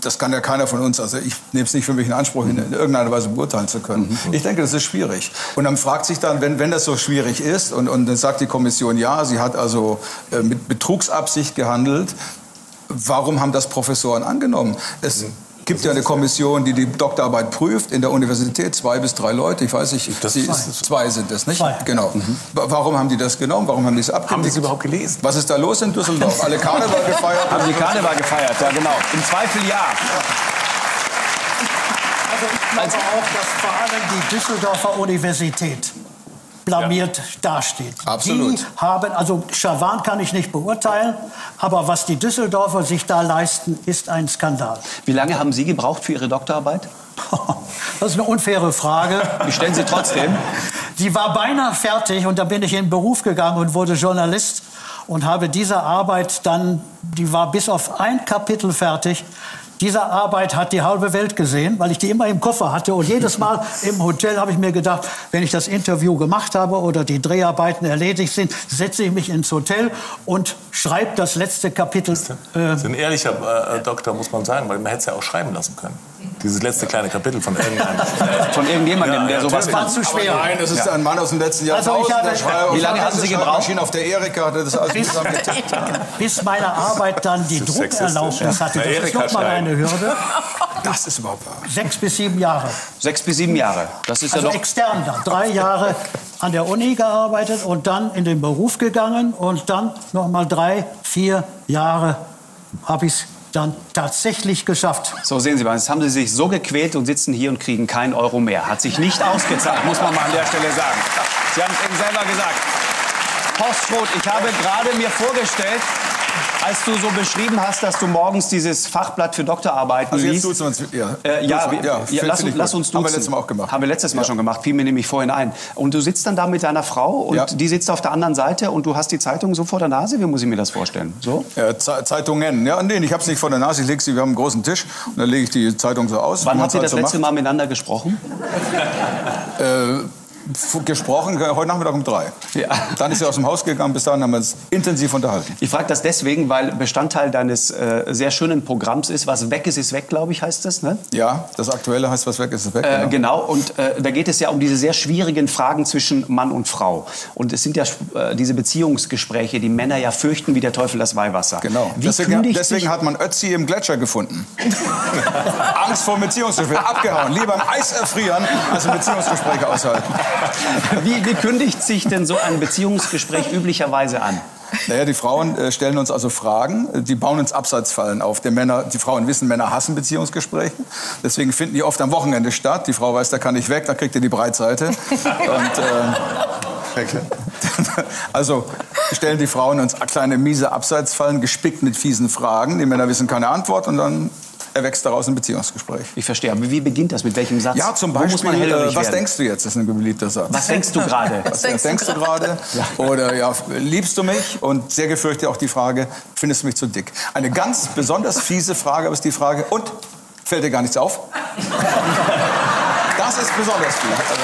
G: das kann ja keiner von uns, also ich nehme es nicht für mich in Anspruch, in irgendeiner Weise beurteilen zu können. Mhm. Ich denke, das ist schwierig. Und dann fragt sich dann, wenn, wenn das so schwierig ist und, und dann sagt die Kommission, ja, sie hat also äh, mit Betrugsabsicht gehandelt, warum haben das Professoren angenommen? Es, mhm gibt ja eine Kommission, die die Doktorarbeit prüft in der Universität, zwei bis drei Leute, ich weiß nicht, das die, zwei. zwei sind es, nicht? Zwei. Genau. Mhm. Warum haben die das genommen? Warum haben die es abgelehnt?
B: Haben die es überhaupt gelesen?
G: Was ist da los in Düsseldorf? Alle Karneval gefeiert?
A: haben die Karneval gefeiert, ja genau. Im Zweifel ja.
D: Also ich glaube auch, dass vor allem die Düsseldorfer Universität blamiert ja. dasteht.
G: Absolut.
D: Die haben, also Schawan kann ich nicht beurteilen, aber was die Düsseldorfer sich da leisten, ist ein Skandal.
A: Wie lange haben Sie gebraucht für Ihre Doktorarbeit?
D: Das ist eine unfaire Frage.
A: Ich stelle sie trotzdem.
D: Die war beinahe fertig und da bin ich in den Beruf gegangen und wurde Journalist und habe diese Arbeit dann, die war bis auf ein Kapitel fertig, diese Arbeit hat die halbe Welt gesehen, weil ich die immer im Koffer hatte. Und jedes Mal im Hotel habe ich mir gedacht, wenn ich das Interview gemacht habe oder die Dreharbeiten erledigt sind, setze ich mich ins Hotel und schreibe das letzte Kapitel.
B: Das ist ein ehrlicher äh, Doktor, muss man sagen, weil man hätte es ja auch schreiben lassen können. Dieses letzte kleine Kapitel von irgendeinem.
A: von irgendjemandem, ja, der sowas.
D: Das war zu schwer.
G: nein, das ist ja. ein Mann aus dem letzten Jahr. Also
A: ich hatte, wie lange haben Sie gebraucht?
G: auf der Erika hatte das alles
D: bis, bis meine Arbeit dann die Druckerlaubnis hatte. Das ist noch mal eine Hürde.
G: Das ist überhaupt wahr.
D: Sechs bis sieben Jahre.
A: Sechs bis sieben Jahre. Das ist
D: also
A: ja
D: noch extern dann. Drei Jahre an der Uni gearbeitet und dann in den Beruf gegangen und dann noch mal drei, vier Jahre habe ich es dann tatsächlich geschafft.
A: So sehen Sie mal, jetzt haben Sie sich so gequält und sitzen hier und kriegen keinen Euro mehr. Hat sich nicht ausgezahlt, muss man mal an der Stelle sagen. Sie haben es eben selber gesagt. Horst Schroth, ich habe gerade mir vorgestellt, als du so beschrieben hast, dass du morgens dieses Fachblatt für Doktorarbeiten
G: also
A: liest.
G: Jetzt uns, ja,
A: äh, ja, wir, ja, ja lass, lass, uns duzen.
G: Haben wir letztes Mal auch gemacht.
A: Haben wir letztes Mal ja. schon gemacht, fiel mir nämlich vorhin ein. Und du sitzt dann da mit deiner Frau und ja. die sitzt auf der anderen Seite und du hast die Zeitung so vor der Nase. Wie muss ich mir das vorstellen? So?
G: Ja, Zeitungen. Ja, nee, ich habe es nicht vor der Nase. Ich lege sie, wir haben einen großen Tisch und dann lege ich die Zeitung so aus.
A: Wann habt ihr das halt letzte Mal miteinander gesprochen?
G: äh, gesprochen, heute Nachmittag um drei. Ja. Dann ist er aus dem Haus gegangen, bis dahin haben wir uns intensiv unterhalten.
A: Ich frage das deswegen, weil Bestandteil deines äh, sehr schönen Programms ist, was weg ist, ist weg, glaube ich, heißt das, ne?
G: Ja, das Aktuelle heißt, was weg ist, ist weg.
A: Äh, genau. genau, und äh, da geht es ja um diese sehr schwierigen Fragen zwischen Mann und Frau. Und es sind ja äh, diese Beziehungsgespräche, die Männer ja fürchten wie der Teufel das Weihwasser.
G: Genau. Wie deswegen, deswegen hat man Ötzi im Gletscher gefunden. Angst vor Beziehungsgesprächen. Abgehauen. Lieber im Eis erfrieren, als ein Beziehungsgespräch aushalten.
A: Wie, wie kündigt sich denn so ein Beziehungsgespräch üblicherweise an?
G: Naja, die Frauen äh, stellen uns also Fragen, die bauen uns Abseitsfallen auf. Die, Männer, die Frauen wissen, Männer hassen Beziehungsgespräche. Deswegen finden die oft am Wochenende statt. Die Frau weiß, da kann ich weg, da kriegt ihr die Breitseite. Und, äh, also stellen die Frauen uns kleine miese Abseitsfallen, gespickt mit fiesen Fragen. Die Männer wissen keine Antwort und dann erwächst daraus ein Beziehungsgespräch.
A: Ich verstehe. Aber wie beginnt das? Mit welchem Satz?
G: Ja, zum Beispiel, äh, was denkst du jetzt? Das ist ein beliebter Satz.
A: Was denkst du gerade?
G: Was, was denkst, du gerade? Oder ja, liebst du mich? Und sehr gefürchtet auch die Frage, findest du mich zu dick? Eine ganz besonders fiese Frage ist die Frage, und fällt dir gar nichts auf? Das ist besonders fies. Also,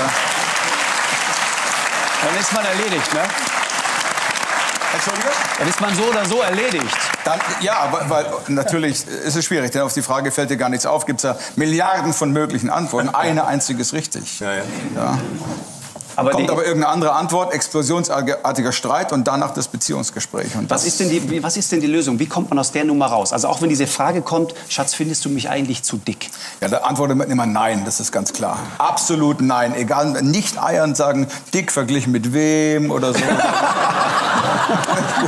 A: dann ist man erledigt, ne?
G: Entschuldigung?
A: Dann ist man so oder so erledigt.
G: Dann, ja, weil, weil natürlich ist es schwierig, denn auf die Frage fällt dir gar nichts auf, gibt es ja Milliarden von möglichen Antworten. Eine einzige ist richtig. Ja, ja. ja. Aber Kommt aber irgendeine andere Antwort, explosionsartiger Streit und danach das Beziehungsgespräch. Und
A: was, ist denn die, was ist denn die Lösung? Wie kommt man aus der Nummer raus? Also auch wenn diese Frage kommt, Schatz, findest du mich eigentlich zu dick?
G: Ja, da antwortet man immer nein, das ist ganz klar. Absolut nein. Egal, nicht eiern sagen, dick verglichen mit wem oder so.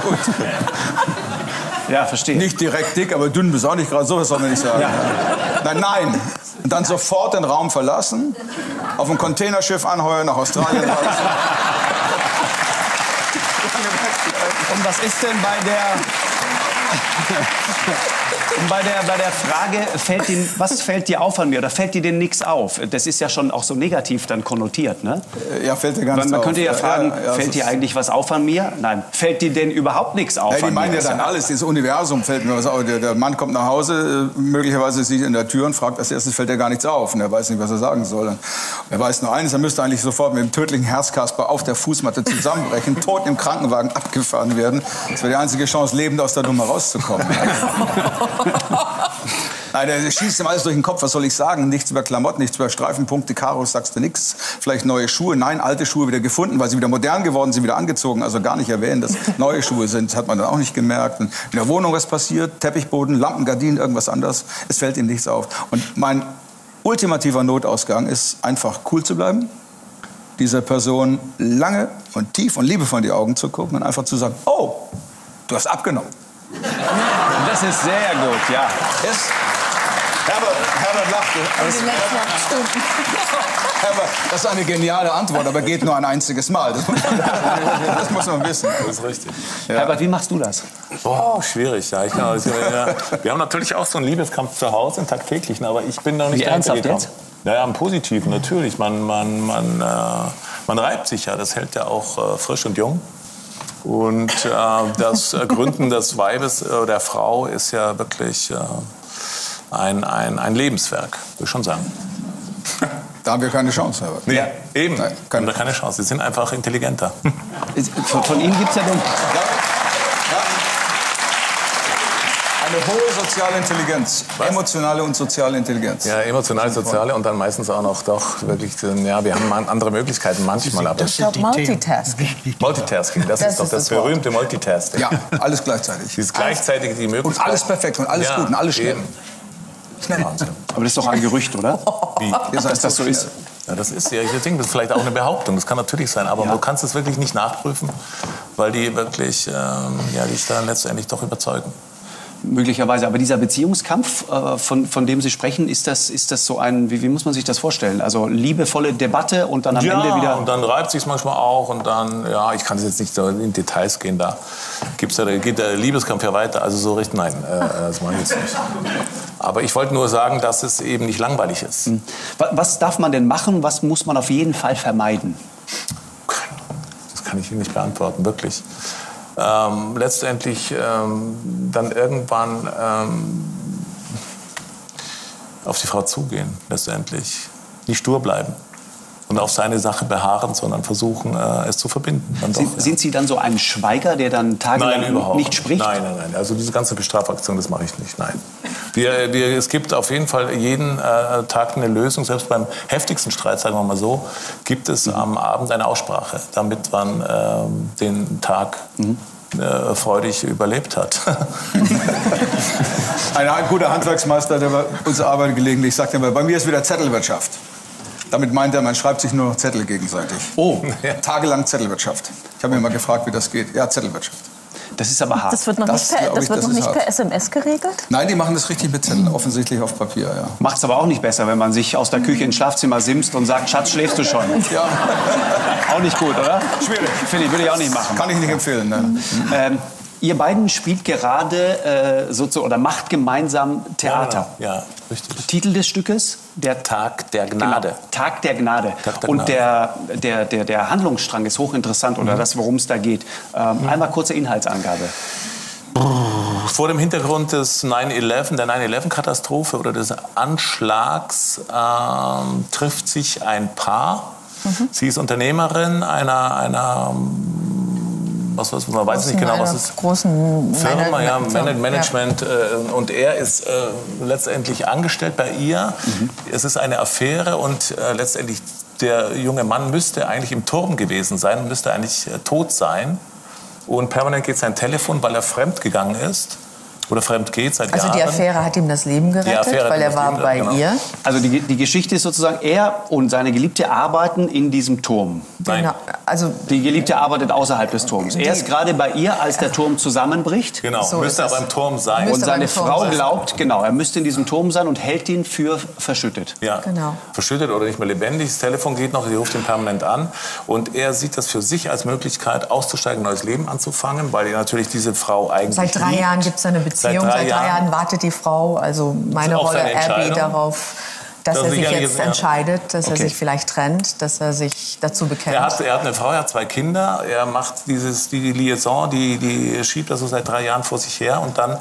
A: Gut. Ja, verstehe.
G: Nicht direkt dick, aber dünn bist auch nicht gerade. So soll man nicht sagen. Ja. Nein, nein. Und dann sofort den Raum verlassen, auf ein Containerschiff anheuern, nach Australien reisen.
A: Und was ist denn bei der bei der, bei der Frage, fällt Ihnen, was fällt dir auf an mir oder fällt dir denn nichts auf? Das ist ja schon auch so negativ dann konnotiert, ne?
G: Ja, fällt dir gar nichts
A: Man, man könnte ja fragen,
G: Ja, ja,
A: fällt dir
G: ist-
A: eigentlich was auf an mir? Nein. Fällt dir denn überhaupt nichts auf
G: Ja, die
A: an
G: meinen
A: mir?
G: ja
A: Ist
G: dann alles, das Universum fällt mir was auf. Der, der Mann kommt nach Hause, äh, möglicherweise sieht in der Tür und fragt, als erstes fällt er gar nichts auf. Und er weiß nicht, was er sagen soll. Und er weiß nur eines, er müsste eigentlich sofort mit dem tödlichen Herzkasper auf der Fußmatte zusammenbrechen, tot im Krankenwagen abgefahren werden. Das wäre die einzige Chance, lebend aus der Nummer rauszukommen. Nein, der schießt ihm alles durch den Kopf. Was soll ich sagen? Nichts über Klamotten, nichts über Streifenpunkte, Karos, sagst du nichts. Vielleicht neue Schuhe. Nein, alte Schuhe wieder gefunden, weil sie wieder modern geworden sind, wieder angezogen. Also gar nicht erwähnt, dass neue Schuhe sind. Hat man dann auch nicht gemerkt. Und in der Wohnung was passiert, Teppichboden, Lampen, Gardinen, irgendwas anderes. Es fällt ihm nichts auf. Und mein ultimativer Notausgang ist einfach cool zu bleiben, dieser Person lange und tief und liebevoll in die Augen zu gucken und einfach zu sagen, oh, du hast abgenommen.
A: Das ist sehr gut, ja.
G: Yes. Herbert, Herbert lachte. Das, Herbert, das ist eine geniale Antwort, aber geht nur ein einziges Mal. Das muss man, das muss man wissen.
B: Das ist richtig.
A: Herbert, wie machst du das?
B: Boah, schwierig. Ja, ich kann, also, ja. Wir haben natürlich auch so einen Liebeskampf zu Hause, einen tagtäglichen, aber ich bin noch nicht
A: Wie ernsthaft jetzt?
B: Ja, ja, im Positiven natürlich. Man, man, man, äh, man reibt sich ja, das hält ja auch äh, frisch und jung. Und äh, das Gründen des Weibes äh, der Frau ist ja wirklich äh, ein, ein, ein Lebenswerk, würde ich schon sagen.
G: Da haben wir keine Chance, Herbert.
B: Ja, eben.
G: Nein,
B: Keine,
G: keine-
B: keine, keine Chance. Sie sind einfach intelligenter.
A: Von, von Ihnen gibt es ja den.
G: Eine hohe soziale Intelligenz. Emotionale und soziale Intelligenz.
B: Ja, emotional, soziale und dann meistens auch noch doch wirklich, äh, ja, wir haben andere Möglichkeiten manchmal, aber
D: Das sind die
F: Multitasking.
B: Multitasking, das,
F: Das
B: ist doch das,
F: das Wort.
B: berühme Multitasking.
G: Ja, alles gleichzeitig.
B: Dieses gleichzeitig die Möglichkeit.
G: Und alles perfekt und alles
B: Ja,
G: gut und alles schnell.
B: eben.
G: Schnell.
B: Wahnsinn.
A: Aber das ist doch ein Gerücht, oder?
B: Wie?
G: Ihr seid
A: Dass das so ist.
B: Ja, das ist ja, ich denke, das ist vielleicht auch eine Behauptung. Das kann natürlich sein, aber du kannst es wirklich nicht nachprüfen, weil die wirklich, ähm, ja, dich dann letztendlich doch überzeugen.
A: Möglicherweise. Aber dieser Beziehungskampf, äh, von, von dem Sie sprechen, ist das, ist das so ein, wie, wie muss man sich das vorstellen? Also liebevolle Debatte und dann am
B: ja,
A: Ende wieder.
B: und dann reibt sich manchmal auch und dann, ja, ich kann jetzt nicht so in Details gehen, da gibt's ja, da geht der Liebeskampf ja weiter, also so richtig, nein, äh, das mache ich jetzt nicht. Aber ich wollte nur sagen, dass es eben nicht langweilig ist.
A: Wa- Was darf man denn machen? Was muss man auf jeden Fall vermeiden?
B: Das kann ich Ihnen nicht beantworten, wirklich. Ähm, letztendlich ähm, dann irgendwann ähm, auf die Frau zugehen, letztendlich. Nicht stur bleiben und auf seine Sache beharren, sondern versuchen, äh, es zu verbinden. Dann doch,
A: Sind,
B: ja.
A: sind Sie dann so ein Schweiger, der dann tagelang
B: Nein, überhaupt
A: nicht spricht?
B: Nein, nein, nein. Also diese ganze Bestrafaktion, das mache ich nicht. Nein. Wir, wir, es gibt auf jeden Fall jeden äh, Tag eine Lösung. Selbst beim heftigsten Streit, sagen wir mal so, gibt es am Abend eine Aussprache, damit man ähm, den Tag äh, freudig überlebt hat.
G: Ein guter Handwerksmeister, der bei uns arbeitet gelegentlich, sagt immer, bei mir ist wieder Zettelwirtschaft. Damit meint er, man schreibt sich nur noch Zettel gegenseitig.
A: Oh,
G: Tagelang Zettelwirtschaft. Ich habe mir mal gefragt, wie das geht. Ja, Zettelwirtschaft.
A: das ist aber hart.
C: Das wird noch
G: Das
C: nicht per, das
G: ich,
C: wird
G: das
C: noch nicht per SMS geregelt?
G: Nein, die machen das richtig mit Zetteln, offensichtlich auf Papier, ja.
A: Macht es aber auch nicht besser, wenn man sich aus der Küche ins Schlafzimmer simst und sagt, Schatz, schläfst du schon?
G: Ja,
A: Auch nicht gut, oder?
G: Schwierig.
A: Finde ich, würde ich auch nicht machen.
G: kann ich nicht empfehlen. Ne?
A: Ähm, ihr beiden spielt gerade äh, sozusagen oder macht gemeinsam Theater.
B: Ja, ja, richtig.
A: Titel des Stückes? Der
B: Tag der Gnade.
A: Genau, Tag der Gnade.
B: Tag der
A: Und
B: Gnade.
A: der, der, der, der Handlungsstrang ist hochinteressant oder das, worum es da geht. Ähm, Einmal kurze Inhaltsangabe.
B: Vor dem Hintergrund des 9-11, der 9-11-Katastrophe oder des Anschlags ähm, trifft sich ein Paar. Sie ist Unternehmerin einer, einer was, was, man weiß nicht genau, was es
F: großen
B: Firma, ja,
F: Management-
B: Man- Management. Äh, und er ist äh, letztendlich angestellt bei ihr. Es ist eine Affäre und äh, letztendlich der junge Mann müsste eigentlich im Turm gewesen sein, müsste eigentlich äh, tot sein. Und permanent geht sein Telefon, weil er fremd gegangen ist. Oder fremd geht seit
F: Also
B: Jahren.
F: die Affäre hat ihm das Leben gerettet, weil er war
B: Leben
F: bei
B: gerettet,
F: ihr.
A: Also die, die Geschichte ist sozusagen, er und seine Geliebte arbeiten in diesem Turm.
B: Nein.
F: Genau. Also
A: Die Geliebte arbeitet außerhalb des Turms. Er ist gerade bei ihr, als der Turm zusammenbricht.
B: Genau,
F: So
B: müsste aber im Turm sein.
A: Und seine Frau
F: sein.
A: glaubt, genau, er müsste in diesem Turm sein und hält ihn für verschüttet.
B: Ja,
F: Genau.
B: verschüttet oder nicht mehr lebendig. Das Telefon geht noch, sie ruft ihn permanent an. Und er sieht das für sich als Möglichkeit, auszusteigen, ein neues Leben anzufangen, weil er natürlich diese Frau eigentlich
F: seit drei
B: liebt.
F: Jahren gibt es eine Beziehung. Beziehung. Seit drei, Seit drei Jahren. Jahren wartet die Frau, also meine Rolle Abby, darauf dass das er sich jetzt entscheidet, dass okay. er sich vielleicht trennt, dass er sich dazu bekennt.
B: Er hat, er hat eine Frau, er hat zwei Kinder, er macht dieses, die Liaison, die, die schiebt er so seit drei Jahren vor sich her und dann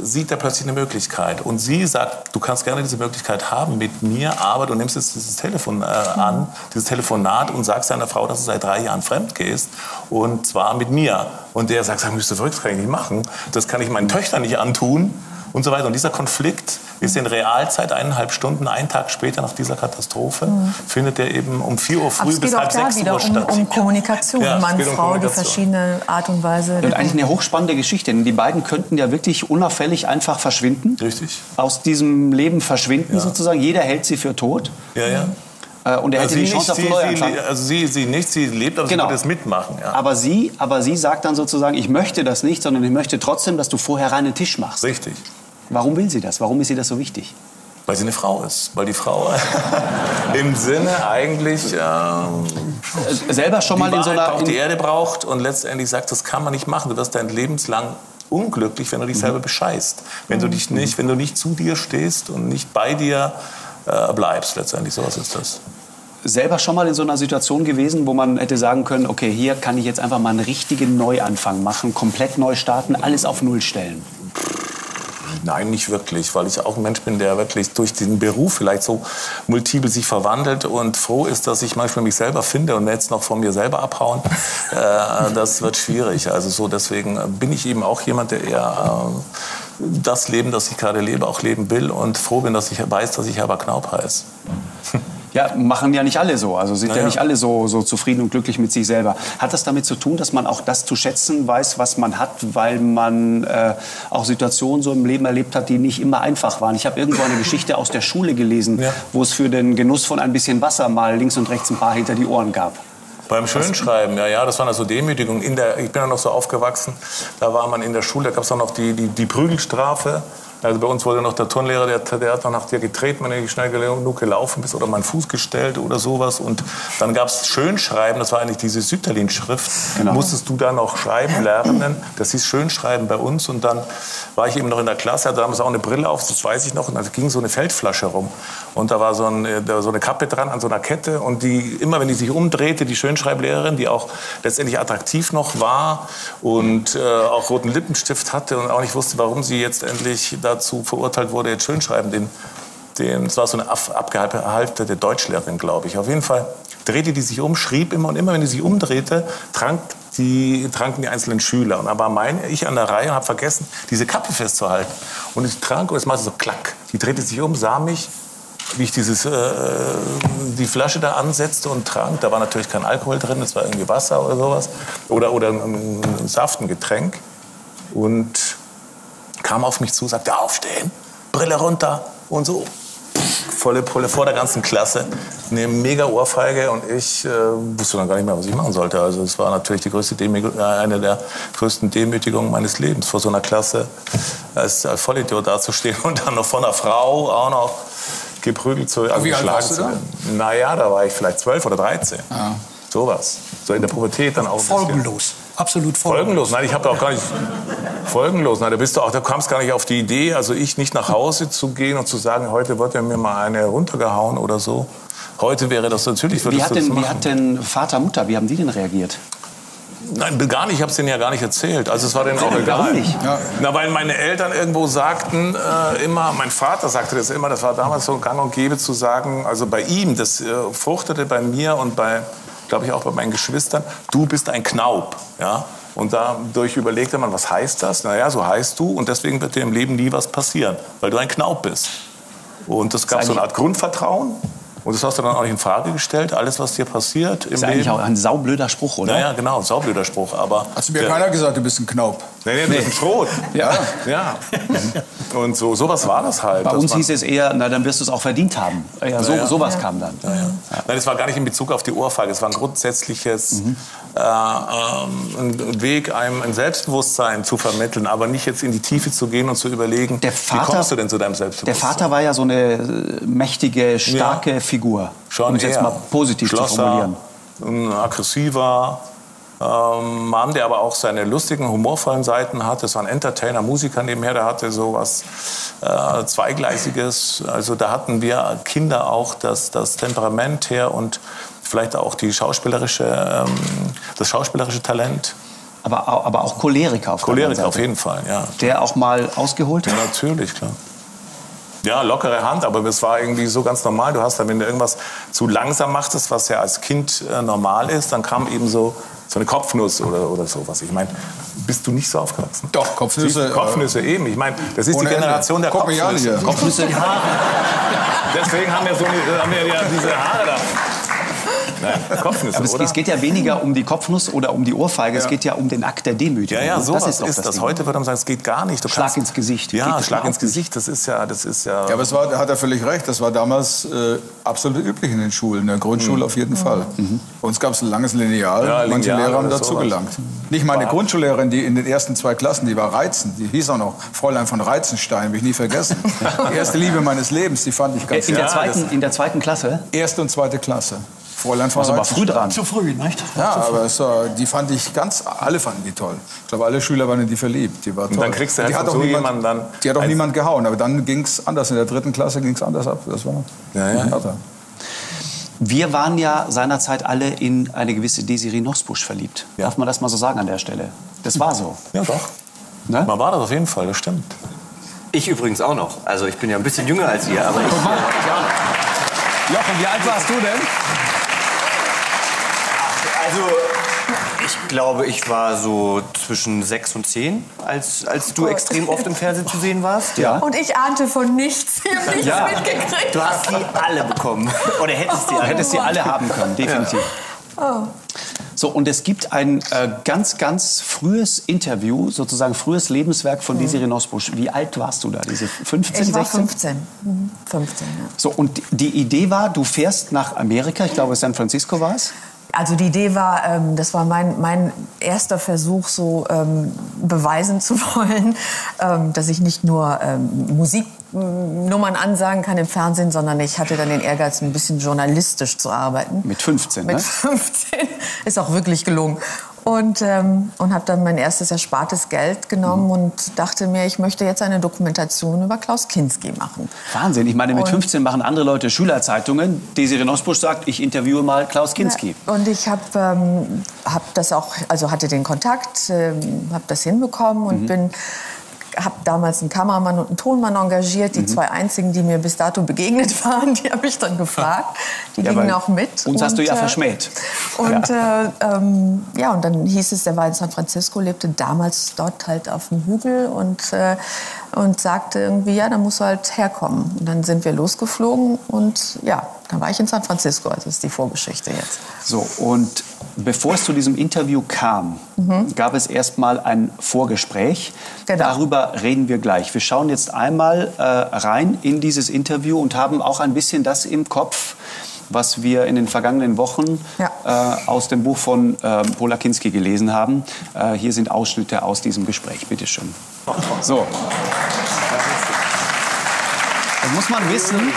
B: sieht er plötzlich eine Möglichkeit. Und sie sagt, du kannst gerne diese Möglichkeit haben mit mir, aber du nimmst jetzt dieses Telefon äh, an, dieses Telefonat und sagst deiner Frau, dass du seit drei Jahren fremd gehst und zwar mit mir. Und der sagt, sag, müsste verrückt, das kann ich nicht machen. Das kann ich meinen Töchtern nicht antun und so weiter. Und dieser Konflikt ist in Realzeit eineinhalb Stunden, einen Tag später nach dieser Katastrophe, mhm. findet er eben um 4 Uhr früh bis halb 6 Uhr statt.
F: Um, um Kommunikation, ja, Mann, um Frau, die verschiedene Art und Weise.
A: Und eigentlich eine hochspannende Geschichte, denn die beiden könnten ja wirklich unauffällig einfach verschwinden.
B: Richtig.
A: Aus diesem Leben verschwinden ja. sozusagen. Jeder hält sie für tot.
B: Ja, ja.
A: Äh, und er also hätte die Chance
B: nicht, auf einen Neuanfang. Also sie, sie nicht, sie lebt, aber genau. sie würde es mitmachen. Ja.
A: Aber, sie, aber sie sagt dann sozusagen, ich möchte das nicht, sondern ich möchte trotzdem, dass du vorher reinen Tisch machst.
B: Richtig.
A: Warum will sie das? Warum ist ihr das so wichtig?
B: Weil sie eine Frau ist. Weil die Frau im Sinne eigentlich ähm,
A: selber schon mal in so einer
B: auf die Erde braucht und letztendlich sagt, das kann man nicht machen. Du wirst dein Lebenslang unglücklich, wenn du dich mhm. selber bescheißt. Wenn du dich nicht, wenn du nicht zu dir stehst und nicht bei dir äh, bleibst. Letztendlich sowas ist das
A: selber schon mal in so einer Situation gewesen, wo man hätte sagen können, okay, hier kann ich jetzt einfach mal einen richtigen Neuanfang machen, komplett neu starten, alles auf Null stellen?
B: Nein, nicht wirklich, weil ich auch ein Mensch bin, der wirklich durch den Beruf vielleicht so multiple sich verwandelt und froh ist, dass ich manchmal mich selber finde und jetzt noch von mir selber abhauen, äh, das wird schwierig. Also so deswegen bin ich eben auch jemand, der eher äh, das Leben, das ich gerade lebe, auch leben will und froh bin, dass ich weiß, dass ich Herbert Knaub heiße.
A: Ja, machen ja nicht alle so. Also sind ja, ja nicht alle so, so zufrieden und glücklich mit sich selber. Hat das damit zu tun, dass man auch das zu schätzen weiß, was man hat, weil man äh, auch Situationen so im Leben erlebt hat, die nicht immer einfach waren? Ich habe irgendwo eine Geschichte aus der Schule gelesen, ja. wo es für den Genuss von ein bisschen Wasser mal links und rechts ein paar hinter die Ohren gab.
B: Beim Schönschreiben, ja, ja, das war eine so Demütigung. In der, ich bin ja noch so aufgewachsen, da war man in der Schule, da gab es dann noch die, die, die Prügelstrafe. Also bei uns wurde noch der Turnlehrer, der, der hat dann nach dir getreten, wenn du nicht schnell genug gelaufen bist oder meinen Fuß gestellt oder sowas. Und dann gab es Schönschreiben, das war eigentlich diese Sütterlin-Schrift. Genau. Musstest du dann noch schreiben lernen. Das hieß Schönschreiben bei uns. Und dann war ich eben noch in der Klasse, hatte damals auch eine Brille auf, das weiß ich noch. Und da ging so eine Feldflasche rum. Und da war so, ein, da so eine Kappe dran an so einer Kette. Und die, immer wenn die sich umdrehte, die Schönschreiblehrerin, die auch letztendlich attraktiv noch war und äh, auch roten Lippenstift hatte und auch nicht wusste, warum sie jetzt endlich da dazu verurteilt wurde, jetzt schönschreiben, den, den, das war so eine abgehalftete Deutschlehrerin, glaube ich. Auf jeden Fall drehte die sich um, schrieb immer und immer, wenn die sich umdrehte, trank die, tranken die einzelnen Schüler. Und war mein, ich an der Reihe und habe vergessen, diese Kappe festzuhalten. Und ich trank und es machte so klack. Die drehte sich um, sah mich, wie ich dieses, äh, die Flasche da ansetzte und trank. Da war natürlich kein Alkohol drin, es war irgendwie Wasser oder sowas. Oder, oder ein, ein Saft, ein Getränk. Und kam auf mich zu, sagte aufstehen, Brille runter und so. Volle Pulle vor der ganzen Klasse, eine mega Ohrfeige und ich äh, wusste dann gar nicht mehr, was ich machen sollte. Also es war natürlich die größte äh, eine der größten Demütigungen meines Lebens, vor so einer Klasse als, als Vollidiot dazustehen und dann noch von einer Frau auch noch geprügelt zu
G: also Wie alt warst du da?
B: Naja, da war ich vielleicht zwölf oder dreizehn. Ja. Sowas. So in der Pubertät dann auch.
D: Folgenlos absolut
B: folgenlos. Nein, ich habe auch gar nicht folgenlos. Nein, da bist du auch, da kamst gar nicht auf die Idee, also ich nicht nach Hause zu gehen und zu sagen, heute wird er mir mal eine runtergehauen oder so. Heute wäre das natürlich.
A: Wie hat, denn, wie hat denn Vater, Mutter, wie haben die denn reagiert?
B: Nein, gar nicht. Ich habe es denen ja gar nicht erzählt. Also es war denen auch egal.
A: Nicht? Ja.
B: Na, weil meine Eltern irgendwo sagten äh, immer, mein Vater sagte das immer, das war damals so gang und gäbe zu sagen, also bei ihm, das äh, fruchtete bei mir und bei glaube ich, auch bei meinen Geschwistern, du bist ein Knaub. Ja? Und dadurch überlegte man, was heißt das? Naja, so heißt du und deswegen wird dir im Leben nie was passieren, weil du ein Knaub bist. Und es gab so eine Art Grundvertrauen. Und das hast du dann auch nicht in Frage gestellt, alles, was dir passiert
A: im ist eigentlich auch ein saublöder Spruch, oder?
B: Naja, genau, ein saublöder Spruch. Aber
G: Hast du mir keiner gesagt, du bist ein Knaub?
B: Nee, nee, du bist ein Schrot.
A: ja.
B: ja. Und so sowas war das halt.
A: Bei uns hieß es eher, na, dann wirst du es auch verdient haben. Ja, so, ja. Sowas kam dann. Ja, ja.
B: Nein, es war gar nicht in Bezug auf die Ohrfeige. Es war ein grundsätzliches mhm. Äh, ein Weg, einem ein Selbstbewusstsein zu vermitteln, aber nicht jetzt in die Tiefe zu gehen und zu überlegen,
A: Vater,
B: wie kommst du denn zu deinem Selbstbewusstsein?
A: Der Vater war ja so eine mächtige, starke Figur.
B: Schon
A: um es jetzt mal positiv
B: Schlosser,
A: zu formulieren.
B: Ein aggressiver, Ähm, Mann, der aber auch seine lustigen, humorvollen Seiten hatte. Es war ein Entertainer, Musiker nebenher, der hatte so was äh, Zweigleisiges. Also da hatten wir Kinder auch das, das Temperament her und vielleicht auch die schauspielerische, ähm, das schauspielerische Talent.
A: Aber, aber auch Choleriker
B: auf Choleriker auf jeden Fall, ja.
A: Der auch mal ausgeholt hat?
B: Ja, natürlich, klar. Ja, lockere Hand, aber es war irgendwie so ganz normal. Du hast dann, wenn du irgendwas zu langsam machtest, was ja als Kind äh, normal ist, dann kam eben so, so eine Kopfnuss oder, oder sowas. Ich meine, bist du nicht so aufgewachsen?
G: Doch, Kopfnüsse.
B: Die Kopfnüsse äh, eben. Ich meine, das ist die Generation Ende. der Kopfnüsse.
G: Kopfnüsse,
B: die Haare. Deswegen haben wir, so, haben wir ja diese Haare da.
A: Nein, Kopfnüsse, Aber es, es, geht ja weniger um die Kopfnuss oder um die Ohrfeige, ja. es geht ja um den Akt der Demütigung.
B: Ja, ja, so das ist, ist das. das Heute würde man sagen, es geht gar nicht.
A: Du Schlag kannst, ins Gesicht.
B: Ja, Schlag ins Gesicht, das ist ja... Das ist ja,
G: ja aber es war, hat er völlig recht, das war damals äh, absolut üblich in den Schulen, in der Grundschule mhm. auf jeden Fall. Mhm. Bei uns gab es ein langes Lineal, ja, manche Lineal Lehrer haben dazu gelangt. Nicht meine Grundschullehrerin, die in den ersten zwei Klassen, die war Reizen, die hieß auch noch Fräulein von Reizenstein, will ich nie vergessen. die erste Liebe meines Lebens, die fand ich ganz
A: in der, zweiten, in der zweiten Klasse?
G: Erste und zweite Klasse.
A: Fräulein von war früh dran.
D: Zu früh, nicht?
G: Ja, aber es war, die fand ich ganz, alle fanden die toll. Ich glaube, alle Schüler waren in die verliebt. Die war toll.
B: Und dann kriegst du halt
G: die hat
B: auch
G: so niemand, dann Die hat auch niemand gehauen, aber dann ging es anders. In der dritten Klasse ging es anders ab. Das war
A: ja, ja. härter. Wir waren ja seinerzeit alle in eine gewisse Desiree Nosbusch verliebt. Ja. Darf man das mal so sagen an der Stelle? Das war so.
B: Ja, doch. Ne? Man war das auf jeden Fall, das stimmt.
E: Ich übrigens auch noch. Also ich bin ja ein bisschen jünger als ihr, aber ich...
A: Jochen, wie alt warst du denn?
E: Also, ich glaube, ich war so zwischen sechs und zehn, als, als du extrem oft im Fernsehen zu sehen warst.
F: Ja. Und ich ahnte von nichts. Ich habe nichts ja. mitgekriegt.
E: Du hast die alle bekommen. Oder hättest die,
A: oh, hättest die alle haben können, definitiv. Ja. Oh. So, und es gibt ein äh, ganz, ganz frühes Interview, sozusagen frühes Lebenswerk von mhm. Desiree Nosbusch. Wie alt warst du da? Diese 15,
F: ich war
A: 16?
F: 15. Mhm. 15 ja.
A: So, und die Idee war, du fährst nach Amerika, ich glaube San Francisco war es.
F: Also die Idee war, ähm, das war mein, mein erster Versuch, so ähm, beweisen zu wollen, ähm, dass ich nicht nur ähm, Musiknummern ansagen kann im Fernsehen, sondern ich hatte dann den Ehrgeiz, ein bisschen journalistisch zu arbeiten.
A: Mit 15,
F: Mit
A: ne?
F: 15 ist auch wirklich gelungen und, ähm, und habe dann mein erstes erspartes Geld genommen mhm. und dachte mir, ich möchte jetzt eine Dokumentation über Klaus Kinski machen.
A: Wahnsinn, ich meine, mit und 15 machen andere Leute Schülerzeitungen. Desiree Nosbusch sagt, ich interviewe mal Klaus Kinski.
F: Ja, und ich habe ähm, hab das auch, also hatte den Kontakt, ähm, habe das hinbekommen und mhm. bin habe damals einen Kameramann und einen Tonmann engagiert. Die mhm. zwei einzigen, die mir bis dato begegnet waren, die habe ich dann gefragt. Die ja, gingen auch mit.
A: Uns und, hast du ja äh, verschmäht.
F: Und ja. Äh, ähm, ja, und dann hieß es, der war in San Francisco, lebte damals dort halt auf dem Hügel und äh, und sagte irgendwie, ja, da musst du halt herkommen. Und dann sind wir losgeflogen und ja, dann war ich in San Francisco. Also das ist die Vorgeschichte jetzt.
A: So, und bevor es zu diesem Interview kam, mhm. gab es erstmal ein Vorgespräch. Genau. Darüber reden wir gleich. Wir schauen jetzt einmal äh, rein in dieses Interview und haben auch ein bisschen das im Kopf, was wir in den vergangenen Wochen ja. äh, aus dem Buch von äh, Pola Kinski gelesen haben. Äh, hier sind Ausschnitte aus diesem Gespräch. Bitte schön. So. Das muss man wissen.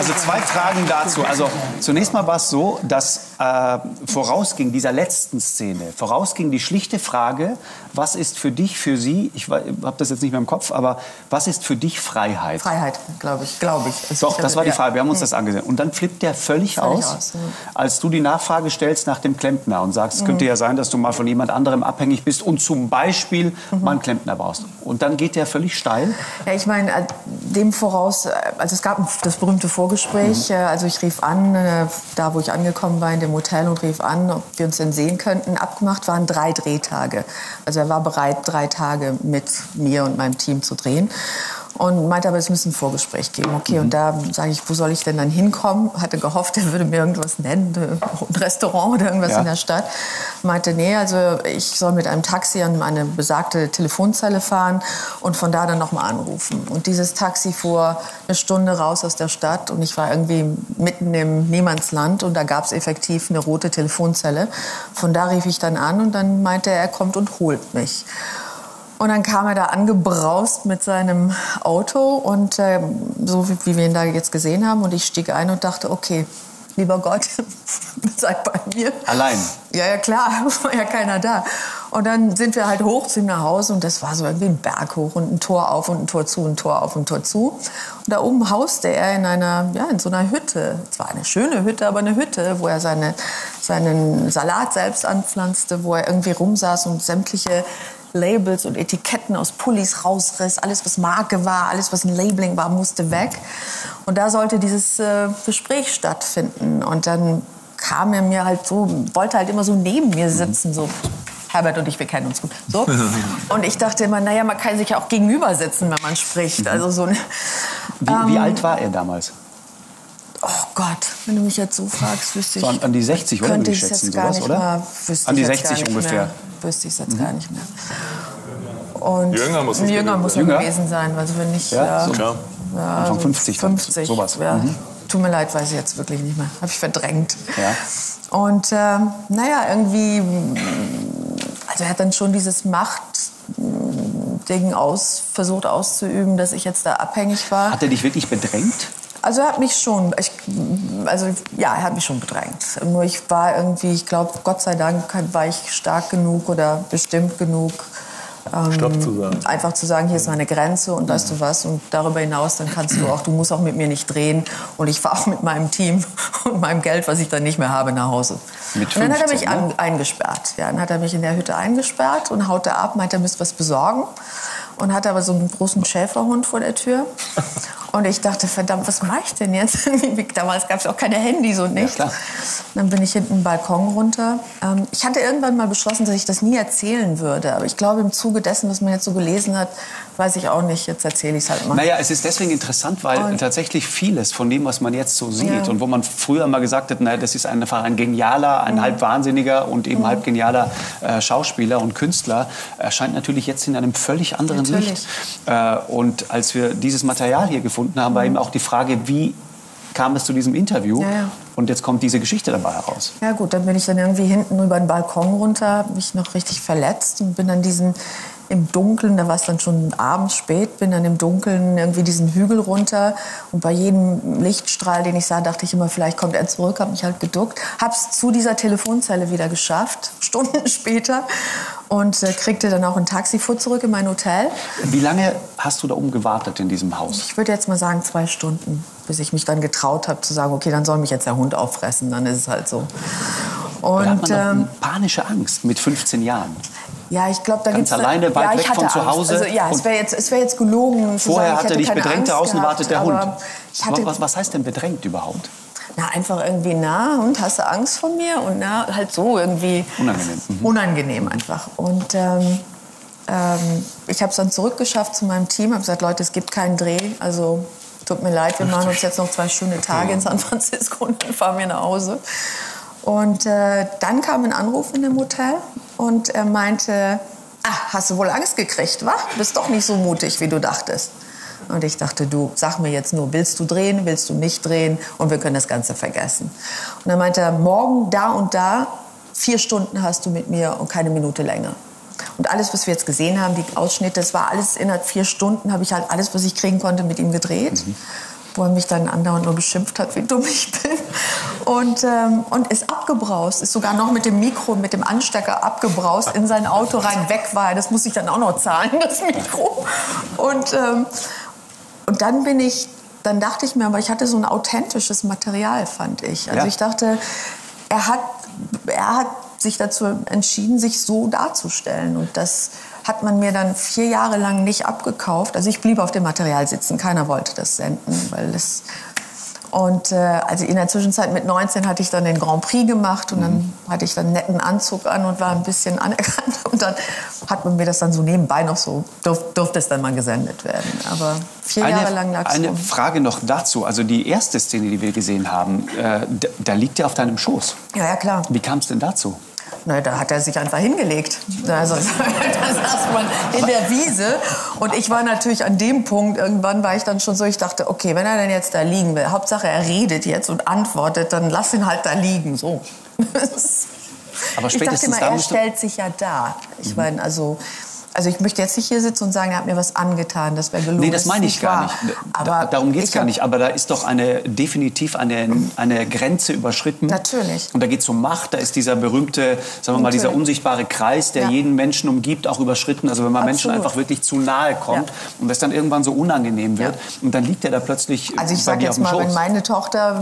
A: Also zwei Fragen dazu. Also zunächst mal war es so, dass äh, vorausging dieser letzten Szene, vorausging die schlichte Frage, was ist für dich, für Sie, ich habe das jetzt nicht mehr im Kopf, aber was ist für dich Freiheit?
F: Freiheit, glaube ich, glaube ich.
A: Also Doch, das war die Frage, wir haben uns das angesehen. Und dann flippt der völlig, völlig aus, aus ja. als du die Nachfrage stellst nach dem Klempner und sagst, es könnte mhm. ja sein, dass du mal von jemand anderem abhängig bist und zum Beispiel mhm. mal einen Klempner brauchst. Und dann geht der völlig steil.
F: Ja, ich meine, äh, dem voraus, äh, also es gab das berühmte Vorgespräch, mhm. Äh, also ich rief an, da wo ich angekommen war in dem Hotel und rief an, ob wir uns denn sehen könnten. Abgemacht waren drei Drehtage. Also er war bereit, drei Tage mit mir und meinem Team zu drehen und meinte aber, es müsse ein Vorgespräch geben. Okay, mhm. und da sage ich, wo soll ich denn dann hinkommen? Hatte gehofft, er würde mir irgendwas nennen, ein Restaurant oder irgendwas ja. in der Stadt. Meinte, nee, also ich soll mit einem Taxi an eine besagte Telefonzelle fahren und von da dann nochmal anrufen. Und dieses Taxi fuhr eine Stunde raus aus der Stadt und ich war irgendwie mitten im Niemandsland und da gab es effektiv eine rote Telefonzelle. Von da rief ich dann an und dann meinte er, er kommt und holt mich. Und dann kam er da angebraust mit seinem Auto und äh, so wie, wie wir ihn da jetzt gesehen haben. Und ich stieg ein und dachte, okay, lieber Gott, seid bei mir.
A: Allein?
F: Ja, ja, klar, war ja keiner da. Und dann sind wir halt hoch zu ihm nach Hause und das war so irgendwie ein Berg hoch und ein Tor auf und ein Tor zu, ein Tor auf und ein Tor zu. Und da oben hauste er in einer, ja, in so einer Hütte. Zwar eine schöne Hütte, aber eine Hütte, wo er seine, seinen Salat selbst anpflanzte, wo er irgendwie rumsaß und sämtliche Labels und Etiketten aus Pullis rausriss. Alles, was Marke war, alles, was ein Labeling war, musste weg. Und da sollte dieses äh, Gespräch stattfinden. Und dann kam er mir halt so, wollte halt immer so neben mir sitzen, so Herbert und ich, wir kennen uns gut. So. Und ich dachte immer, naja, man kann sich ja auch gegenüber sitzen, wenn man spricht. Also so,
A: wie, ähm, wie alt war er damals?
F: Oh Gott, wenn du mich jetzt so fragst, wüsste ich.
A: So an, an die 60, oder?
F: Könnte
A: ich
F: schätzen, sowas, oder? Mehr,
A: an die 60 ungefähr.
F: Mehr, wüsste ich es jetzt mhm. gar nicht mehr. Und
B: jünger muss, es
F: jünger muss er gewesen sein. Also wenn nicht,
A: ja,
F: so,
A: ja. Anfang 50,
F: 50
A: sowas.
F: Ja. Mhm. Tut mir leid, weiß ich jetzt wirklich nicht mehr. Habe ich verdrängt.
A: Ja.
F: Und ähm, naja, irgendwie, also er hat dann schon dieses Machtding aus, versucht auszuüben, dass ich jetzt da abhängig war.
A: Hat er dich wirklich bedrängt?
F: Also er hat mich schon, ich, also ja, er hat mich schon bedrängt. Nur ich war irgendwie, ich glaube, Gott sei Dank war ich stark genug oder bestimmt genug,
B: ähm, Stopp zu sagen.
F: Einfach zu sagen, hier ist meine Grenze und weißt du was und darüber hinaus, dann kannst du auch, du musst auch mit mir nicht drehen und ich fahre auch mit meinem Team und meinem Geld, was ich dann nicht mehr habe, nach Hause.
A: Mit 15,
F: und dann hat er mich
A: ne?
F: an, eingesperrt. Ja, dann hat er mich in der Hütte eingesperrt und haut da ab, meint, er müsste was besorgen und hatte aber so einen großen Schäferhund vor der Tür. Und ich dachte, verdammt, was mache ich denn jetzt? Damals gab es auch keine Handys und nichts.
A: Ja,
F: dann bin ich hinten den Balkon runter. Ähm, ich hatte irgendwann mal beschlossen, dass ich das nie erzählen würde. Aber ich glaube, im Zuge dessen, was man jetzt so gelesen hat, weiß ich auch nicht. Jetzt erzähle ich es halt mal.
A: Naja, es ist deswegen interessant, weil und tatsächlich vieles von dem, was man jetzt so sieht ja. und wo man früher mal gesagt hat, naja, das ist einfach ein genialer, ein mhm. halb wahnsinniger und eben mhm. halb genialer äh, Schauspieler und Künstler, erscheint natürlich jetzt in einem völlig anderen natürlich. Äh, und als wir dieses Material hier gefunden haben, war eben auch die Frage, wie kam es zu diesem Interview?
F: Ja, ja.
A: Und jetzt kommt diese Geschichte dabei heraus.
F: Ja gut, dann bin ich dann irgendwie hinten über den Balkon runter, mich noch richtig verletzt und bin dann diesen im Dunkeln, da war es dann schon abends spät, bin dann im Dunkeln irgendwie diesen Hügel runter und bei jedem Lichtstrahl, den ich sah, dachte ich immer, vielleicht kommt er zurück, habe mich halt geduckt, habe es zu dieser Telefonzelle wieder geschafft, Stunden später und äh, kriegte dann auch ein Taxi vor zurück in mein Hotel.
A: Wie lange hast du da oben gewartet in diesem Haus?
F: Ich würde jetzt mal sagen zwei Stunden, bis ich mich dann getraut habe zu sagen, okay, dann soll mich jetzt der Hund auffressen, dann ist es halt so.
A: Und, da hat man ähm, panische Angst mit 15 Jahren.
F: Ja, ich glaube, da
A: gibt es alleine weit
F: ja,
A: weg von zu Hause.
F: Also, ja, es wäre jetzt, wär jetzt gelogen.
A: Vorher
F: sagen,
A: hat er dich bedrängt, draußen wartet der Hund. Was, was heißt denn bedrängt überhaupt?
F: Na, einfach irgendwie, na, und hast du Angst vor mir? Und na, halt so irgendwie.
A: Unangenehm. Mhm.
F: Unangenehm einfach. Und ähm, ähm, ich habe es dann zurückgeschafft zu meinem Team, habe gesagt, Leute, es gibt keinen Dreh. Also tut mir leid, wir machen uns jetzt noch zwei schöne Tage in San Francisco und dann fahren wir nach Hause. Und äh, dann kam ein Anruf in dem Hotel und er meinte, ah, hast du wohl Angst gekriegt, wa? Bist doch nicht so mutig, wie du dachtest. Und ich dachte, du, sag mir jetzt nur, willst du drehen, willst du nicht drehen und wir können das Ganze vergessen. Und dann meinte er, morgen da und da, vier Stunden hast du mit mir und keine Minute länger. Und alles, was wir jetzt gesehen haben, die Ausschnitte, das war alles innerhalb vier Stunden, habe ich halt alles, was ich kriegen konnte, mit ihm gedreht. Mhm wo er mich dann andauernd nur beschimpft hat, wie dumm ich bin. Und, ähm, und ist abgebraust, ist sogar noch mit dem Mikro, mit dem Anstecker abgebraust, in sein Auto rein, weg war. Das muss ich dann auch noch zahlen, das Mikro. Und, ähm, und dann bin ich, dann dachte ich mir, aber ich hatte so ein authentisches Material, fand ich. Also ja. ich dachte, er hat, er hat sich dazu entschieden, sich so darzustellen. Und das hat man mir dann vier Jahre lang nicht abgekauft. Also ich blieb auf dem Material sitzen, keiner wollte das senden, weil es und äh, also in der Zwischenzeit mit 19 hatte ich dann den Grand Prix gemacht und mhm. dann hatte ich dann einen netten Anzug an und war ein bisschen anerkannt. Und dann hat man mir das dann so nebenbei noch so, durf, durfte es dann mal gesendet werden. Aber vier
A: eine,
F: Jahre lang lag es
A: Eine
F: rum.
A: Frage noch dazu. Also die erste Szene, die wir gesehen haben, äh, da, da liegt er auf deinem Schoß.
F: Ja, ja, klar.
A: Wie kam es denn dazu?
F: Na, da hat er sich einfach hingelegt. Also, da saß man in der Wiese. Und ich war natürlich an dem Punkt, irgendwann war ich dann schon so, ich dachte, okay, wenn er denn jetzt da liegen will, Hauptsache er redet jetzt und antwortet, dann lass ihn halt da liegen. So.
A: Aber
F: ich dachte immer, er stellt sich ja da. Ich mhm. meine, also also ich möchte jetzt nicht hier sitzen und sagen, er hat mir was angetan, das wäre gelogen.
A: Nee, das meine ich gar nicht.
F: Aber
A: Darum geht es gar nicht. Aber da ist doch eine, definitiv eine, eine Grenze überschritten.
F: Natürlich.
A: Und da geht es um Macht. Da ist dieser berühmte, sagen wir mal, dieser unsichtbare Kreis, der ja. jeden Menschen umgibt, auch überschritten. Also wenn man Absolut. Menschen einfach wirklich zu nahe kommt ja. und das dann irgendwann so unangenehm wird. Ja. Und dann liegt er da plötzlich
F: Also ich sage jetzt mal, Schoß. wenn meine Tochter,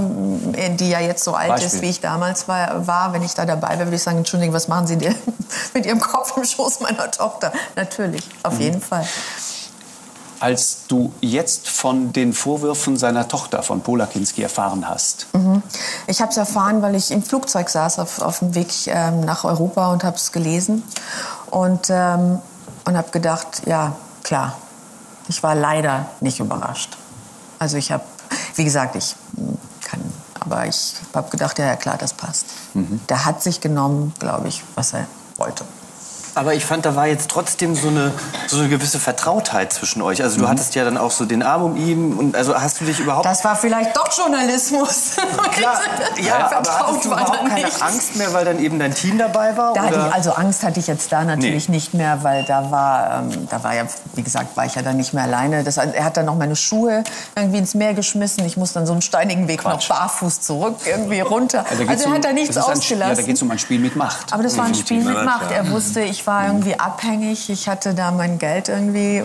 F: die ja jetzt so alt Beispiel. ist, wie ich damals war, war, wenn ich da dabei wäre, würde ich sagen, Entschuldigung, was machen Sie denn mit Ihrem Kopf im Schoß meiner Tochter? Natürlich, auf mhm. jeden Fall.
A: Als du jetzt von den Vorwürfen seiner Tochter, von Pola Kinski, erfahren hast?
F: Mhm. Ich habe es erfahren, weil ich im Flugzeug saß auf, auf dem Weg ähm, nach Europa und habe es gelesen. Und, ähm, und habe gedacht, ja, klar, ich war leider nicht überrascht. Also ich habe, wie gesagt, ich kann, aber ich habe gedacht, ja, ja klar, das passt. Mhm. Der hat sich genommen, glaube ich, was er wollte.
E: Aber ich fand, da war jetzt trotzdem so eine, so eine gewisse Vertrautheit zwischen euch. Also du mhm. hattest ja dann auch so den Arm um ihn und also hast du dich überhaupt...
F: Das war vielleicht doch Journalismus.
E: Klar, ja, aber hattest du überhaupt keine nicht. Angst mehr, weil dann eben dein Team dabei war?
F: Da ich, also Angst hatte ich jetzt da natürlich nee. nicht mehr, weil da war, ähm, da war ja, wie gesagt, war ich ja dann nicht mehr alleine. Das, er hat dann noch meine Schuhe irgendwie ins Meer geschmissen. Ich muss dann so einen steinigen Weg Quatsch. noch barfuß zurück irgendwie runter. Also, also er hat da nichts ausgelassen.
A: Ein, ja, da geht es um ein Spiel mit Macht.
F: Aber das war ein Spiel mit Macht. Er wusste, ich war irgendwie abhängig. Ich hatte da mein Geld irgendwie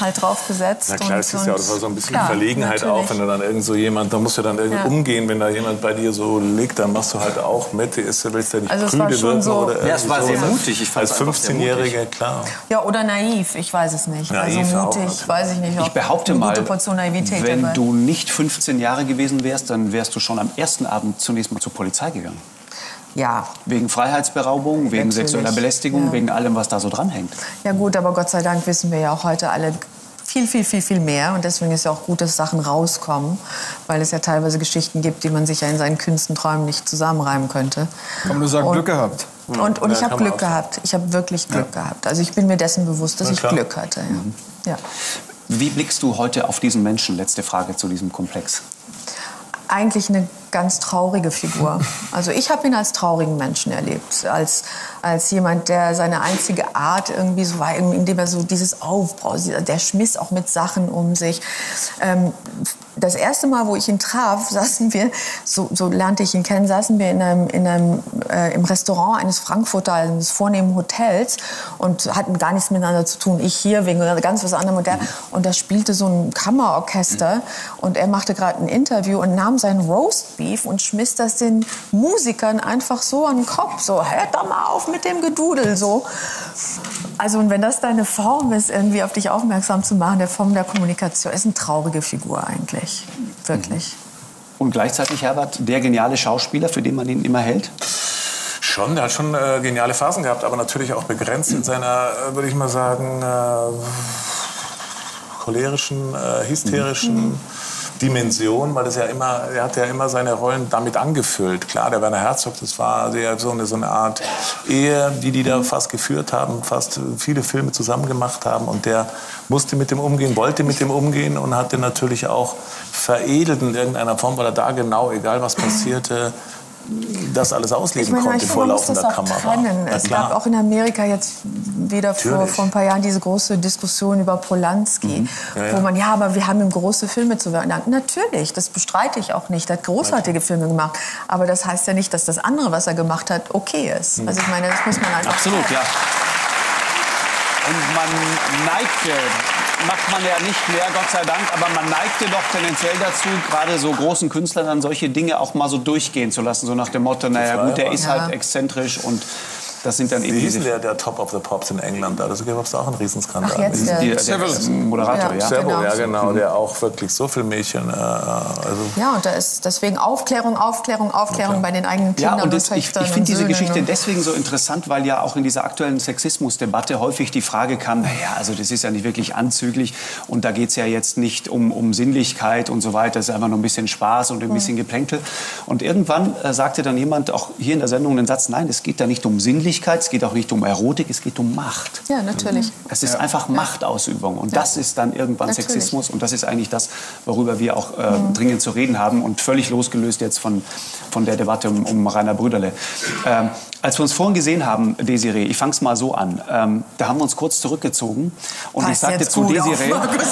F: halt drauf gesetzt.
B: Na klar,
F: es
B: ist ja auch so ein bisschen klar, Verlegenheit natürlich. auch, wenn du dann irgend so jemand, da musst du dann irgendwie ja. umgehen, wenn da jemand bei dir so liegt, dann machst du halt auch mit. Ist, willst du ja nicht also prüde wirken
E: so,
B: oder
E: Ja, es war sehr mutig.
B: Ich als 15-Jährige, klar.
F: Ja, oder naiv, ich weiß es nicht. Also naiv also mutig, auch, weiß ich nicht.
A: Ich behaupte mal, wenn dabei. du nicht 15 Jahre gewesen wärst, dann wärst du schon am ersten Abend zunächst mal zur Polizei gegangen.
F: Ja.
A: Wegen Freiheitsberaubung, wegen Natürlich. sexueller Belästigung, ja. wegen allem, was da so dranhängt.
F: Ja gut, aber Gott sei Dank wissen wir ja auch heute alle viel, viel, viel, viel mehr. Und deswegen ist ja auch gut, dass Sachen rauskommen, weil es ja teilweise Geschichten gibt, die man sich ja in seinen kühnsten Träumen nicht zusammenreimen könnte.
G: Kann man nur sagen, und, Glück gehabt.
F: Und, und ja, ich habe Glück gehabt. Ich habe wirklich Glück ja. gehabt. Also ich bin mir dessen bewusst, dass ich Glück hatte. Ja. Mhm. ja.
A: Wie blickst du heute auf diesen Menschen? Letzte Frage zu diesem Komplex.
F: Eigentlich eine ganz traurige Figur. Also ich habe ihn als traurigen Menschen erlebt, als, als jemand, der seine einzige Art irgendwie so war, indem er so dieses Aufbau, der schmiss auch mit Sachen um sich. Ähm, das erste Mal, wo ich ihn traf, saßen wir, so, so lernte ich ihn kennen, saßen wir in einem, in einem, äh, im Restaurant eines Frankfurter, eines vornehmen Hotels und hatten gar nichts miteinander zu tun. Ich hier wegen ganz was anderem und der, und da spielte so ein Kammerorchester und er machte gerade ein Interview und nahm sein Roastbeef und schmiss das den Musikern einfach so an den Kopf, so hört doch mal auf mit dem Gedudel, so. Also und wenn das deine Form ist, irgendwie auf dich aufmerksam zu machen, der Form der Kommunikation, ist eine traurige Figur eigentlich, wirklich. Mhm.
A: Und gleichzeitig, Herbert, der geniale Schauspieler, für den man ihn immer hält?
B: Schon, der hat schon äh, geniale Phasen gehabt, aber natürlich auch begrenzt in seiner, äh, würde ich mal sagen, äh, cholerischen, äh, hysterischen. Mhm Dimension, weil das ja immer, er hat ja immer seine Rollen damit angefüllt. Klar, der Werner Herzog, das war so eine, so eine Art Ehe, die die da fast geführt haben, fast viele Filme zusammen gemacht haben und der musste mit dem umgehen, wollte mit dem umgehen und hatte natürlich auch veredelt in irgendeiner Form, weil er da genau, egal was passierte, das alles ausleben meine, konnte vor laufender Kamera.
F: Trennen. Es gab auch in Amerika jetzt wieder vor, vor, ein paar Jahren diese große Diskussion über Polanski, mhm. ja, ja. wo man, ja, aber wir haben ihm große Filme zu wirken. Natürlich, das bestreite ich auch nicht. Er hat großartige Filme gemacht. Aber das heißt ja nicht, dass das andere, was er gemacht hat, okay ist. Mhm. Also ich meine, das muss man einfach
A: Absolut, sagen. ja. Und man neigte macht man ja nicht mehr, Gott sei Dank, aber man neigte doch tendenziell dazu, gerade so großen Künstlern dann solche Dinge auch mal so durchgehen zu lassen, so nach dem Motto, naja gut, der ist halt exzentrisch und das sind dann
B: eben Wie hieß der, der Top of the Pops in England? Da gab es auch einen Riesenskandal.
F: Ach, jetzt der,
A: der, der, der Moderator, ja.
B: ja. Servo, genau. ja genau, der auch wirklich so viele Mädchen. Äh,
F: also ja, und da ist deswegen Aufklärung, Aufklärung, Aufklärung bei den eigenen Kindern
A: ja, und, das, und Ich, ich finde diese Geschichte deswegen so interessant, weil ja auch in dieser aktuellen Sexismusdebatte häufig die Frage kam, naja, also das ist ja nicht wirklich anzüglich und da geht es ja jetzt nicht um, um Sinnlichkeit und so weiter, das ist einfach nur ein bisschen Spaß und ein bisschen Geplänkel. Und irgendwann äh, sagte dann jemand, auch hier in der Sendung, den Satz, nein, es geht da nicht um Sinnlichkeit, Männlichkeit, es geht auch nicht um Erotik, es geht um Macht.
C: Ja, natürlich.
A: Es ist einfach Machtausübung und das ist dann irgendwann natürlich. Sexismus und das ist eigentlich das, worüber wir auch äh, mhm. dringend zu reden haben und völlig losgelöst jetzt von, von der Debatte um, um Rainer Brüderle. Ähm, als wir uns vorhin gesehen haben, Desiree, ich fange es mal so an, ähm, da haben wir uns kurz zurückgezogen und Pass ich sagte zu Desiree... Auf, Markus.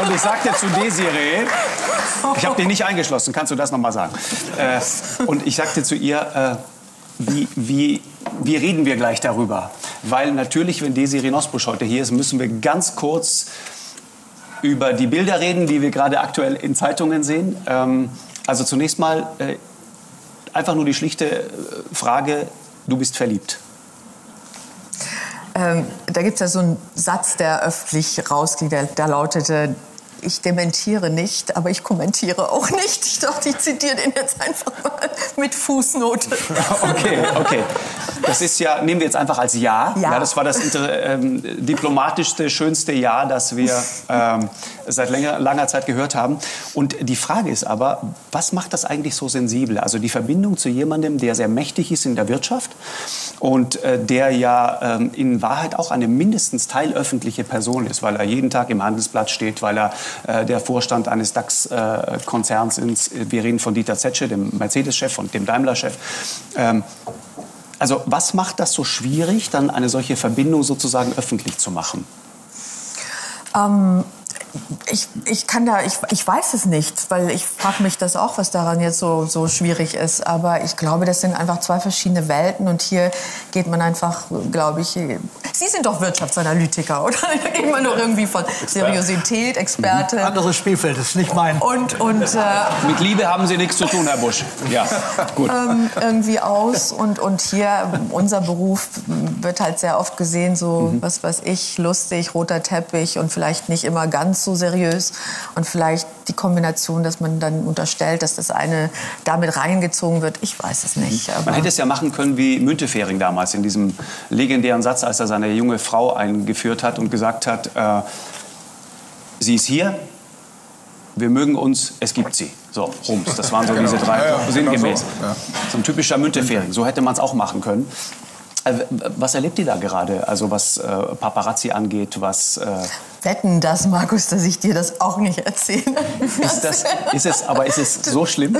A: Und ich sagte zu Desiree, ich habe dich nicht eingeschlossen, kannst du das noch mal sagen? Äh, und ich sagte zu ihr, äh, wie, wie, wie reden wir gleich darüber? Weil natürlich, wenn Desiree Nosbusch heute hier ist, müssen wir ganz kurz über die Bilder reden, die wir gerade aktuell in Zeitungen sehen. Ähm, also zunächst mal äh, einfach nur die schlichte äh, Frage, du bist verliebt.
F: Ähm, da gibt es ja so einen Satz, der öffentlich rausgeht, der, der lautete, ich dementiere nicht, aber ich kommentiere auch nicht. Ich dachte, ich zitiere den jetzt einfach mal mit Fußnote.
A: Okay, okay. Das ist ja, nehmen wir jetzt einfach als Ja. Ja, ja das war das ähm, diplomatischste, schönste Ja, das wir ähm, seit länger, langer Zeit gehört haben. Und die Frage ist aber, was macht das eigentlich so sensibel? Also die Verbindung zu jemandem, der sehr mächtig ist in der Wirtschaft und äh, der ja ähm, in Wahrheit auch eine mindestens teilöffentliche Person ist, weil er jeden Tag im Handelsblatt steht, weil er äh, der Vorstand eines DAX-Konzerns ist. Wir reden von Dieter Zetsche, dem Mercedes-Chef und dem Daimler-Chef. Ähm, also was macht das so schwierig, dann eine solche Verbindung sozusagen öffentlich zu machen?
F: Ähm, ich, ich kann da, ich, ich weiß es nicht, weil ich frage mich das auch, was daran jetzt so, so schwierig ist. Aber ich glaube, das sind einfach zwei verschiedene Welten und hier geht man einfach, glaube ich, Sie sind doch Wirtschaftsanalytiker, oder? Da geht man doch irgendwie von Seriosität, Experte. Mhm.
D: Anderes Spielfeld, das ist nicht mein.
F: Und, und, äh,
A: Mit Liebe haben Sie nichts zu tun, Herr Busch. Ja, gut.
F: Ähm, irgendwie aus und, und hier, unser Beruf wird halt sehr oft gesehen, so, mhm. was weiß ich, lustig, roter Teppich und vielleicht nicht immer ganz ganz so seriös. Und vielleicht die Kombination, dass man dann unterstellt, dass das eine damit reingezogen wird, ich weiß es nicht.
A: man hätte es ja machen können wie Müntefering damals in diesem legendären Satz, als er seine junge Frau eingeführt hat und gesagt hat, äh, sie ist hier, wir mögen uns, es gibt sie. So, Rums. Das waren so genau. diese drei ja, ja, sinngemäß. Genau so. Ja. so ein typischer Müntefering. So hätte man es auch machen können. Äh, was erlebt ihr da gerade? Also was äh, Paparazzi angeht, was... Äh
F: Wetten das, Markus, dass ich dir das auch nicht erzähle.
A: Ist, das, ist es, aber ist es so schlimm?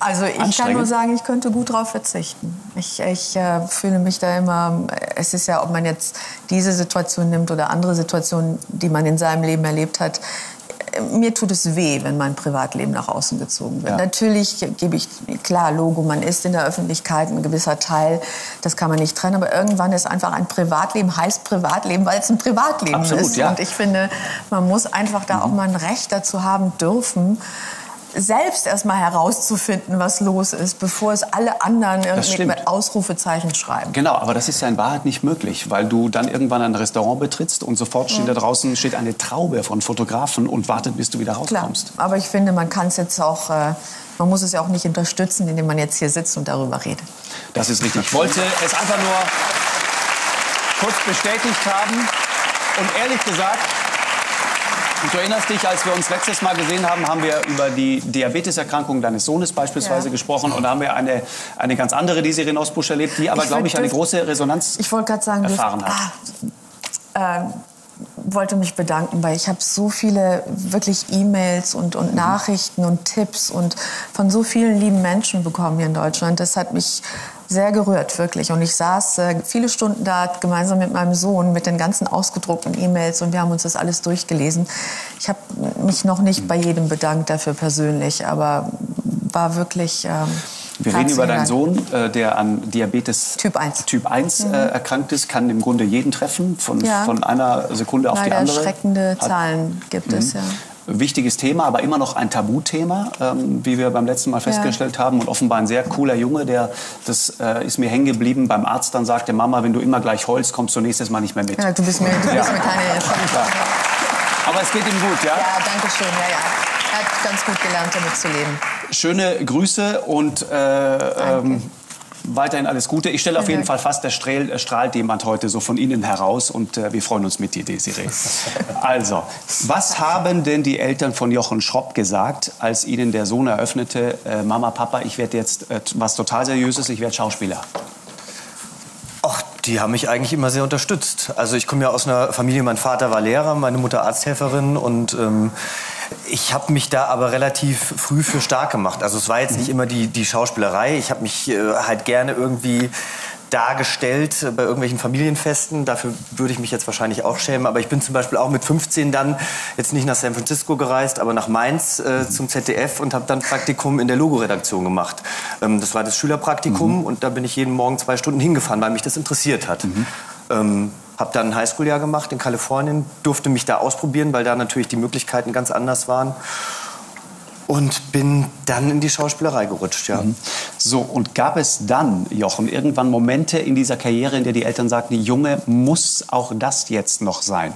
F: Also ich kann nur sagen, ich könnte gut darauf verzichten. Ich, ich äh, fühle mich da immer, es ist ja, ob man jetzt diese Situation nimmt oder andere Situationen, die man in seinem Leben erlebt hat, mir tut es weh, wenn mein Privatleben nach außen gezogen wird. Ja. Natürlich gebe ich, klar, Logo, man ist in der Öffentlichkeit ein gewisser Teil, das kann man nicht trennen, aber irgendwann ist einfach ein Privatleben, heißt Privatleben, weil es ein Privatleben Absolut, ist. Ja. Und ich finde, man muss einfach da mhm. auch mal ein Recht dazu haben dürfen, selbst erstmal herauszufinden, was los ist, bevor es alle anderen irgendwie mit Ausrufezeichen schreiben.
A: Genau, aber das ist ja in Wahrheit nicht möglich, weil du dann irgendwann ein Restaurant betrittst und sofort steht mhm. da draußen steht eine Traube von Fotografen und wartet, bis du wieder rauskommst.
F: Klar, aber ich finde, man kann es jetzt auch, äh, man muss es ja auch nicht unterstützen, indem man jetzt hier sitzt und darüber redet.
A: Das ist richtig. Ich wollte es einfach nur kurz bestätigt haben und ehrlich gesagt, und du erinnerst dich, als wir uns letztes Mal gesehen haben, haben wir über die Diabeteserkrankung deines Sohnes beispielsweise ja. gesprochen. Und da haben wir eine, eine ganz andere Desiree Nosbusch erlebt, die aber, glaube ich, eine große Resonanz ich sagen, erfahren hat.
F: Ah, äh, wollte mich bedanken, weil ich habe so viele wirklich E-Mails und, und mhm. Nachrichten und Tipps und von so vielen lieben Menschen bekommen hier in Deutschland. Das hat mich sehr gerührt, wirklich. Und ich saß äh, viele Stunden da gemeinsam mit meinem Sohn mit den ganzen ausgedruckten E-Mails und wir haben uns das alles durchgelesen. Ich habe mich noch nicht bei jedem bedankt dafür persönlich, aber war wirklich. Ähm,
A: wir reden über deinen Sohn, äh, der an Diabetes Typ 1, typ 1 mhm. äh, erkrankt ist, kann im Grunde jeden treffen, von, ja. von einer Sekunde auf Leider die andere.
F: erschreckende Zahlen gibt mhm. es, ja
A: wichtiges Thema, aber immer noch ein Tabuthema, ähm, wie wir beim letzten Mal festgestellt ja. haben. Und offenbar ein sehr cooler Junge, der, das äh, ist mir hängen geblieben, beim Arzt dann sagte, Mama, wenn du immer gleich heulst, kommst du nächstes Mal nicht mehr mit.
F: Ja, du bist mir, du bist mir keine Hilfe. Ja.
A: Aber es geht ihm gut, ja?
F: Ja, danke schön, ja, ja. Er hat ganz gut gelernt, damit zu leben.
A: Schöne Grüße und äh, ähm, weiterhin alles Gute. Ich stelle auf jeden Fall fast, da strahlt, strahlt jemand heute so von Ihnen heraus und äh, wir freuen uns mit dir, Desiree. Also, was haben denn die Eltern von Jochen Schropp gesagt, als ihnen der Sohn eröffnete, äh, Mama, Papa, ich werde jetzt äh, was total Seriöses, ich werde Schauspieler?
E: Die haben mich eigentlich immer sehr unterstützt. Also ich komme ja aus einer Familie, mein Vater war Lehrer, meine Mutter Arzthelferin und ähm, ich habe mich da aber relativ früh für stark gemacht. Also es war jetzt nicht immer die, die Schauspielerei. Ich habe mich äh, halt gerne irgendwie dargestellt bei irgendwelchen Familienfesten. Dafür würde ich mich jetzt wahrscheinlich auch schämen. Aber ich bin zum Beispiel auch mit 15 dann jetzt nicht nach San Francisco gereist, aber nach Mainz äh, zum ZDF und habe dann Praktikum in der Logoredaktion gemacht. Ähm, das war das Schülerpraktikum mhm. und da bin ich jeden Morgen zwei Stunden hingefahren, weil mich das interessiert hat. Mhm. Ähm, habe dann ein Highschool-Jahr gemacht in Kalifornien, durfte mich da ausprobieren, weil da natürlich die Möglichkeiten ganz anders waren und bin dann in die Schauspielerei gerutscht, ja. Mhm.
A: So, und gab es dann, Jochen, irgendwann Momente in dieser Karriere, in der die Eltern sagten, Junge, muss auch das jetzt noch sein?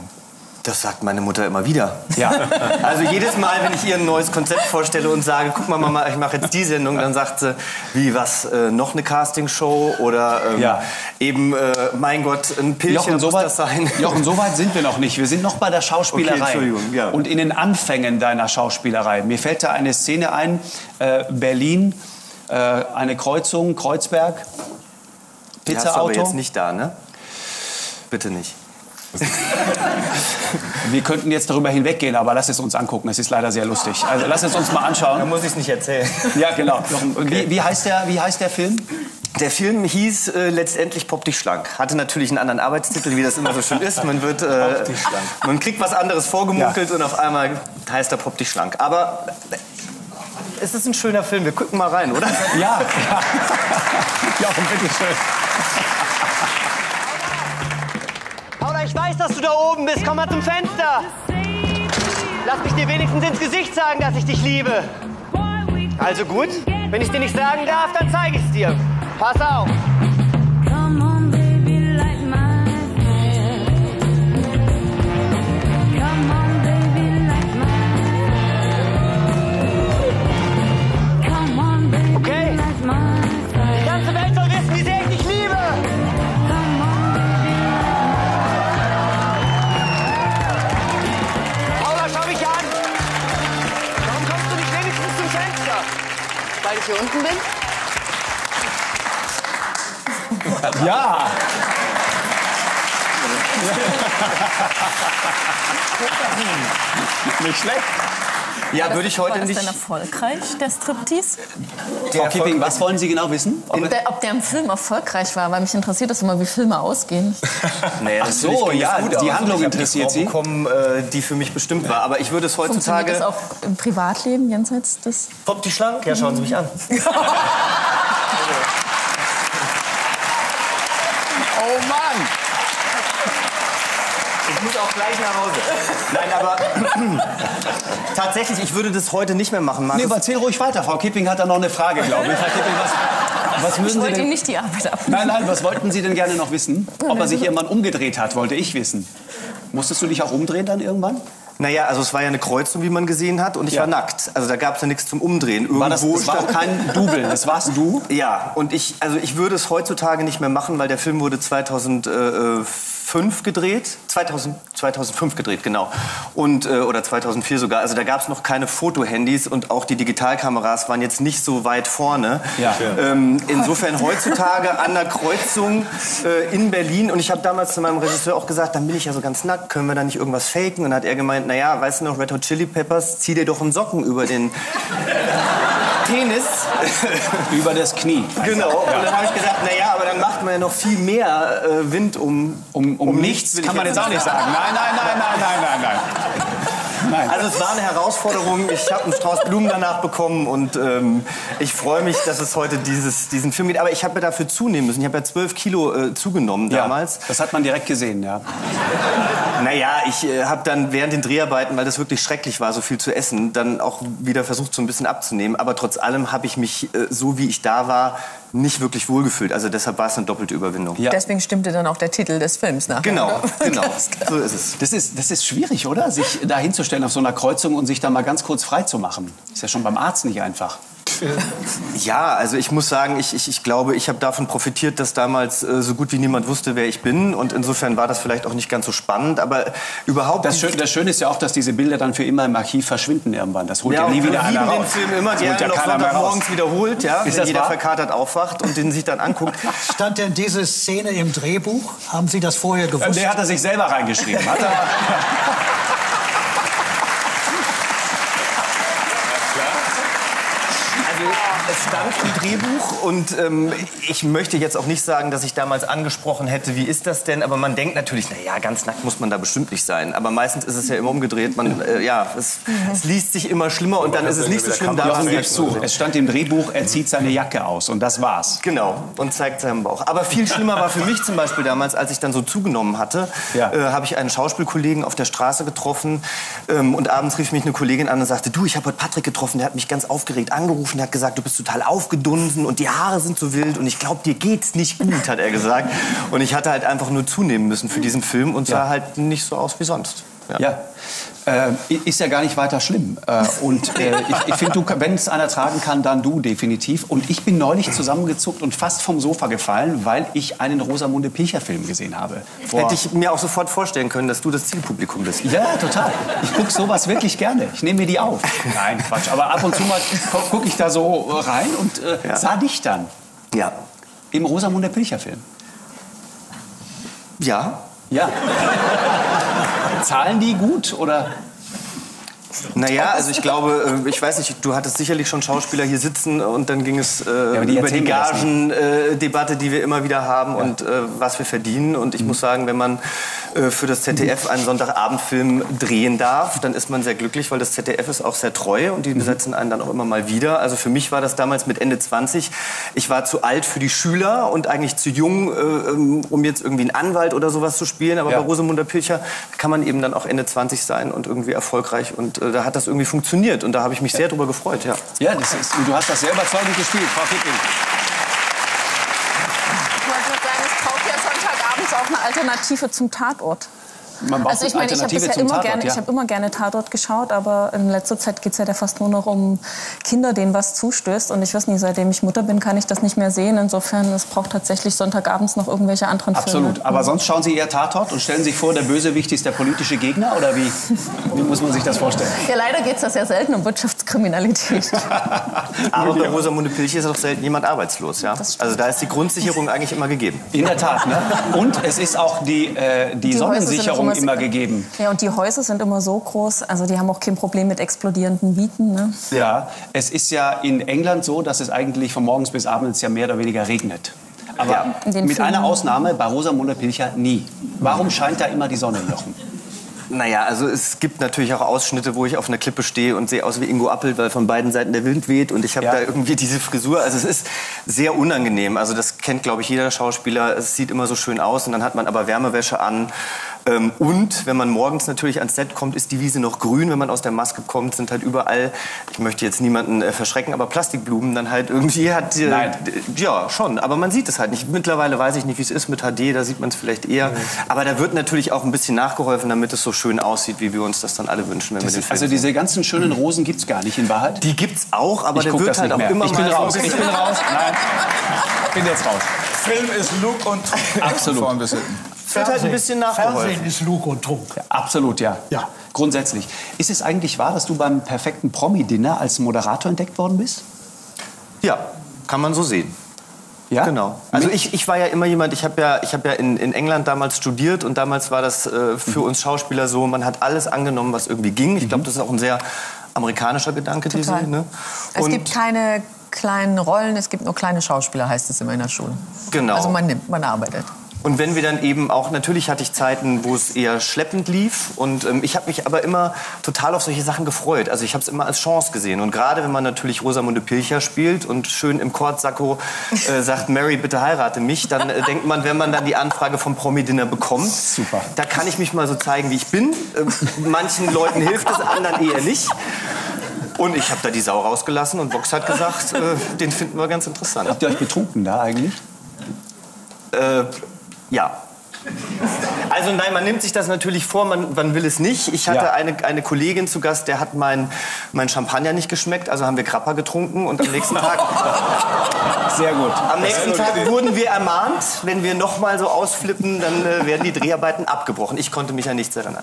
E: Das sagt meine Mutter immer wieder. Ja. Also jedes Mal, wenn ich ihr ein neues Konzept vorstelle und sage, guck mal Mama, ich mache jetzt die Sendung, dann sagt sie, wie was, äh, noch eine Castingshow oder ähm, ja. eben, äh, mein Gott, ein Pilcher Jochen,
A: muss weit, das sein. Jochen, so weit sind wir noch nicht. Wir sind noch bei der Schauspielerei. Okay, Entschuldigung, ja. Und in den Anfängen deiner Schauspielerei. Mir fällt da eine Szene ein, äh, Berlin, äh, eine Kreuzung, Kreuzberg,
E: Pizzaauto. Hast du aber jetzt nicht da, ne? Bitte nicht.
A: Wir könnten jetzt darüber hinweggehen, aber lass es uns angucken. Es ist leider sehr lustig. Also lass es uns mal anschauen.
E: Da muss ich es nicht erzählen.
A: Ja, genau. Okay. Wie, wie, heißt der, wie heißt der Film?
E: Der Film hieß äh, letztendlich Pop dich schlank. Hatte natürlich einen anderen Arbeitstitel, wie das immer so schön ist. Man wird, äh, man kriegt was anderes vorgemunkelt ja. und auf einmal heißt er Pop dich schlank. Aber äh, es ist ein schöner Film. Wir gucken mal rein, oder?
A: Ja. ja, ja
H: ich weiß, dass du da oben bist. Komm mal zum Fenster. Lass mich dir wenigstens ins Gesicht sagen, dass ich dich liebe. Also gut, wenn ich dir nicht sagen darf, dann zeige ich es dir. Pass auf. Hier unten bin?
A: Ja. Nicht schlecht.
E: Ja, würde ich heute
C: war das
E: nicht.
C: denn erfolgreich, der Striptease?
A: Frau Kipping, was wollen Sie genau wissen?
C: Ob, der, ob der im Film erfolgreich war, weil mich interessiert das immer, wie Filme ausgehen.
A: naja, Ach so, ja, gut die Handlung interessiert Sie.
E: Bekommen, äh, die für mich bestimmt war. Aber ich würde es heutzutage.
C: Funktioniert das auch im Privatleben jenseits des?
E: Poppt die schlank? Ja, schauen Sie mich an.
A: oh Mann!
E: Ich muss auch gleich nach Hause. Nein, aber tatsächlich, ich würde das heute nicht mehr machen.
A: Markus. Nee, erzähl ruhig weiter. Frau Kipping hat da noch eine Frage, glaube ich. Frau Kipping,
C: was, was müssen ich wollte Sie denn... ihm nicht die Arbeit ab.
A: Nein, nein, was wollten Sie denn gerne noch wissen? Ob er sich irgendwann umgedreht hat, wollte ich wissen. Musstest du dich auch umdrehen dann irgendwann?
E: Naja, also es war ja eine Kreuzung, wie man gesehen hat, und ich ja. war nackt. Also da gab es ja nichts zum Umdrehen.
A: Irgendwo war das, das war auch kein Double, das warst du?
E: Ja, und ich, also ich würde es heutzutage nicht mehr machen, weil der Film wurde 2005 gedreht. 2000, 2005 gedreht, genau. Und, äh, oder 2004 sogar. Also da gab es noch keine Fotohandys und auch die Digitalkameras waren jetzt nicht so weit vorne. Ja. Ähm, insofern heutzutage an der Kreuzung äh, in Berlin. Und ich habe damals zu meinem Regisseur auch gesagt, dann bin ich ja so ganz nackt, können wir da nicht irgendwas faken? Und dann hat er gemeint, naja, weißt du noch, Red Hot Chili Peppers, zieh dir doch einen Socken über den Penis.
A: über das Knie.
E: Genau. Und dann habe ich gesagt, naja, macht man ja noch viel mehr äh, Wind um,
A: um, um, um nichts. Kann man jetzt auch nicht sagen. Nein, nein, nein, nein, nein, nein, nein.
E: Nein. Also es war eine Herausforderung. Ich habe einen Strauß Blumen danach bekommen und ähm, ich freue mich, dass es heute dieses, diesen Film gibt. Aber ich habe ja dafür zunehmen müssen. Ich habe ja zwölf Kilo äh, zugenommen ja, damals.
A: Das hat man direkt gesehen, ja.
E: Naja, ich äh, habe dann während den Dreharbeiten, weil das wirklich schrecklich war, so viel zu essen, dann auch wieder versucht, so ein bisschen abzunehmen. Aber trotz allem habe ich mich, äh, so wie ich da war, nicht wirklich wohlgefühlt. Also deshalb war es eine doppelte Überwindung.
C: Ja. Deswegen stimmte dann auch der Titel des Films nach.
E: Genau, genau. So
A: ist es. Das ist, das ist schwierig, oder? Sich da hinzustellen auf so einer Kreuzung und sich da mal ganz kurz frei zu machen. Ist ja schon beim Arzt nicht einfach.
E: Ja, also ich muss sagen, ich, ich, ich glaube, ich habe davon profitiert, dass damals äh, so gut wie niemand wusste, wer ich bin. Und insofern war das vielleicht auch nicht ganz so spannend. Aber überhaupt.
A: Das, Schöne, das Schöne ist ja auch, dass diese Bilder dann für immer im Archiv verschwinden irgendwann. Das holt ja, ja nie wieder einer
E: raus. den Film immer gerne ja noch Sonntagmorgens wiederholt, ja, ist wenn jeder wahr? verkatert aufwacht und den sich dann anguckt.
D: Stand denn diese Szene im Drehbuch? Haben Sie das vorher gewusst?
A: Der hat er sich selber reingeschrieben. Hat er
E: es stand im Drehbuch und ähm, ich möchte jetzt auch nicht sagen, dass ich damals angesprochen hätte, wie ist das denn? Aber man denkt natürlich, na ja, ganz nackt muss man da bestimmt nicht sein. Aber meistens ist es ja immer umgedreht. Man, äh, ja, es, es, liest sich immer schlimmer und dann ist es nicht so schlimm.
A: Gibst zu. Es stand im Drehbuch, er zieht seine Jacke aus und das war's.
E: Genau und zeigt seinen Bauch. Aber viel schlimmer war für mich zum Beispiel damals, als ich dann so zugenommen hatte, ja. äh, habe ich einen Schauspielkollegen auf der Straße getroffen ähm, und abends rief mich eine Kollegin an und sagte, du, ich habe heute Patrick getroffen, der hat mich ganz aufgeregt angerufen, der hat gesagt, du bist total aufgedunsen und die Haare sind so wild und ich glaube, dir geht's nicht gut, hat er gesagt. Und ich hatte halt einfach nur zunehmen müssen für diesen Film und sah ja. halt nicht so aus wie sonst.
A: Ja. ja. Äh, ist ja gar nicht weiter schlimm. Äh, und äh, ich, ich finde, wenn es einer tragen kann, dann du definitiv. Und ich bin neulich zusammengezuckt und fast vom Sofa gefallen, weil ich einen Rosamunde Pilcher-Film gesehen habe.
E: Vor Hätte ich mir auch sofort vorstellen können, dass du das Zielpublikum bist.
A: Ja, total. Ich gucke sowas wirklich gerne. Ich nehme mir die auf. Nein, Quatsch. Aber ab und zu mal gucke ich da so rein und äh, ja. sah dich dann.
E: Ja.
A: Im Rosamunde Pilcher-Film.
E: Ja.
A: Ja. Zahlen die gut oder?
E: Naja, also ich glaube, äh, ich weiß nicht, du hattest sicherlich schon Schauspieler hier sitzen und dann ging es äh, ja, die über die Gagendebatte, die wir immer wieder haben ja. und äh, was wir verdienen. Und ich mhm. muss sagen, wenn man äh, für das ZDF einen Sonntagabendfilm drehen darf, dann ist man sehr glücklich, weil das ZDF ist auch sehr treu und die mhm. besetzen einen dann auch immer mal wieder. Also für mich war das damals mit Ende 20. Ich war zu alt für die Schüler und eigentlich zu jung, äh, ähm, um jetzt irgendwie einen Anwalt oder sowas zu spielen. Aber ja. bei Rosamunde Pilcher kann man eben dann auch Ende 20 sein und irgendwie erfolgreich. Und da hat das irgendwie funktioniert und da habe ich mich sehr drüber gefreut. Ja,
A: ja das ist, du hast das sehr überzeugend gespielt, Frau Kipping.
C: auch eine Alternative zum Tatort. Also ich meine, ich habe ja immer gerne, ja. ich immer gerne Tatort geschaut, aber in letzter Zeit geht es ja fast nur noch um Kinder, denen was zustößt. Und ich weiß nicht, seitdem ich Mutter bin, kann ich das nicht mehr sehen. Insofern, es braucht tatsächlich Sonntagabends noch irgendwelche anderen
A: Absolut.
C: Filme.
A: Aber sonst schauen Sie eher Tatort und stellen sich vor, der Bösewicht ist der politische Gegner oder wie, wie muss man sich das vorstellen?
C: Ja, leider geht es das ja selten um Wirtschaftskriminalität.
E: aber bei Rosamunde Pilch ist auch selten jemand arbeitslos. Ja? Also da ist die Grundsicherung eigentlich immer gegeben.
A: In der Tat. Ne? Und es ist auch die, äh, die, die Sonnensicherung immer gegeben.
C: Ja, und die Häuser sind immer so groß, also die haben auch kein Problem mit explodierenden Mieten. Ne?
A: Ja, es ist ja in England so, dass es eigentlich von morgens bis abends ja mehr oder weniger regnet. Aber ja, mit Filmen. einer Ausnahme, bei Rosamunde Pilcher nie. Warum scheint da immer die Sonne, Jochen?
E: Naja, also es gibt natürlich auch Ausschnitte, wo ich auf einer Klippe stehe und sehe aus wie Ingo Appel, weil von beiden Seiten der Wind weht und ich habe ja. da irgendwie diese Frisur. Also es ist sehr unangenehm. Also das kennt, glaube ich, jeder Schauspieler. Es sieht immer so schön aus und dann hat man aber Wärmewäsche an ähm, und wenn man morgens natürlich ans Set kommt, ist die Wiese noch grün. Wenn man aus der Maske kommt, sind halt überall, ich möchte jetzt niemanden äh, verschrecken, aber Plastikblumen dann halt irgendwie hat.
A: Äh, Nein.
E: Ja, schon. Aber man sieht es halt nicht. Mittlerweile weiß ich nicht, wie es ist mit HD, da sieht man es vielleicht eher. Mhm. Aber da wird natürlich auch ein bisschen nachgeholfen, damit es so schön aussieht, wie wir uns das dann alle wünschen, wenn
A: das
E: wir den
A: Film Also diese ganzen schönen Rosen gibt es gar nicht in Wahrheit?
E: Die gibt es auch, aber ich der wird halt auch immer
A: ich bin mal raus. Ich bin raus. Nein, ich bin jetzt raus.
G: Film ist Look und
A: Absolut.
E: Wird halt ein bisschen nachgeholfen.
D: Fernsehen ist Lug und Trunk.
A: Ja, absolut, ja. ja. Grundsätzlich. Ist es eigentlich wahr, dass du beim perfekten Promi-Dinner als Moderator entdeckt worden bist?
E: Ja, kann man so sehen. Ja? Genau. Also ich, ich war ja immer jemand, ich habe ja, ich hab ja in, in England damals studiert und damals war das äh, für mhm. uns Schauspieler so, man hat alles angenommen, was irgendwie ging. Ich glaube, mhm. das ist auch ein sehr amerikanischer Gedanke,
F: Total.
E: diese. Ne?
F: Es gibt keine kleinen Rollen, es gibt nur kleine Schauspieler, heißt es immer in der Schule.
E: Genau.
F: Also man nimmt, man arbeitet.
E: Und wenn wir dann eben auch, natürlich hatte ich Zeiten, wo es eher schleppend lief. Und ähm, ich habe mich aber immer total auf solche Sachen gefreut. Also ich habe es immer als Chance gesehen. Und gerade wenn man natürlich Rosamunde Pilcher spielt und schön im Kortsacko äh, sagt, Mary, bitte heirate mich, dann äh, denkt man, wenn man dann die Anfrage vom Promi-Dinner bekommt,
A: Super.
E: da kann ich mich mal so zeigen, wie ich bin. Äh, manchen Leuten hilft es, anderen eher nicht. Und ich habe da die Sau rausgelassen und Vox hat gesagt, äh, den finden wir ganz interessant.
A: Habt ihr euch betrunken da eigentlich?
E: Ja. Also nein, man nimmt sich das natürlich vor, man, man will es nicht. Ich hatte ja. eine, eine Kollegin zu Gast, der hat mein, mein Champagner nicht geschmeckt, also haben wir Grappa getrunken und am nächsten Tag...
A: Sehr gut.
E: Am nächsten Tag wurden wir ermahnt, wenn wir noch mal so ausflippen, dann äh, werden die Dreharbeiten abgebrochen. Ich konnte mich an nichts erinnern.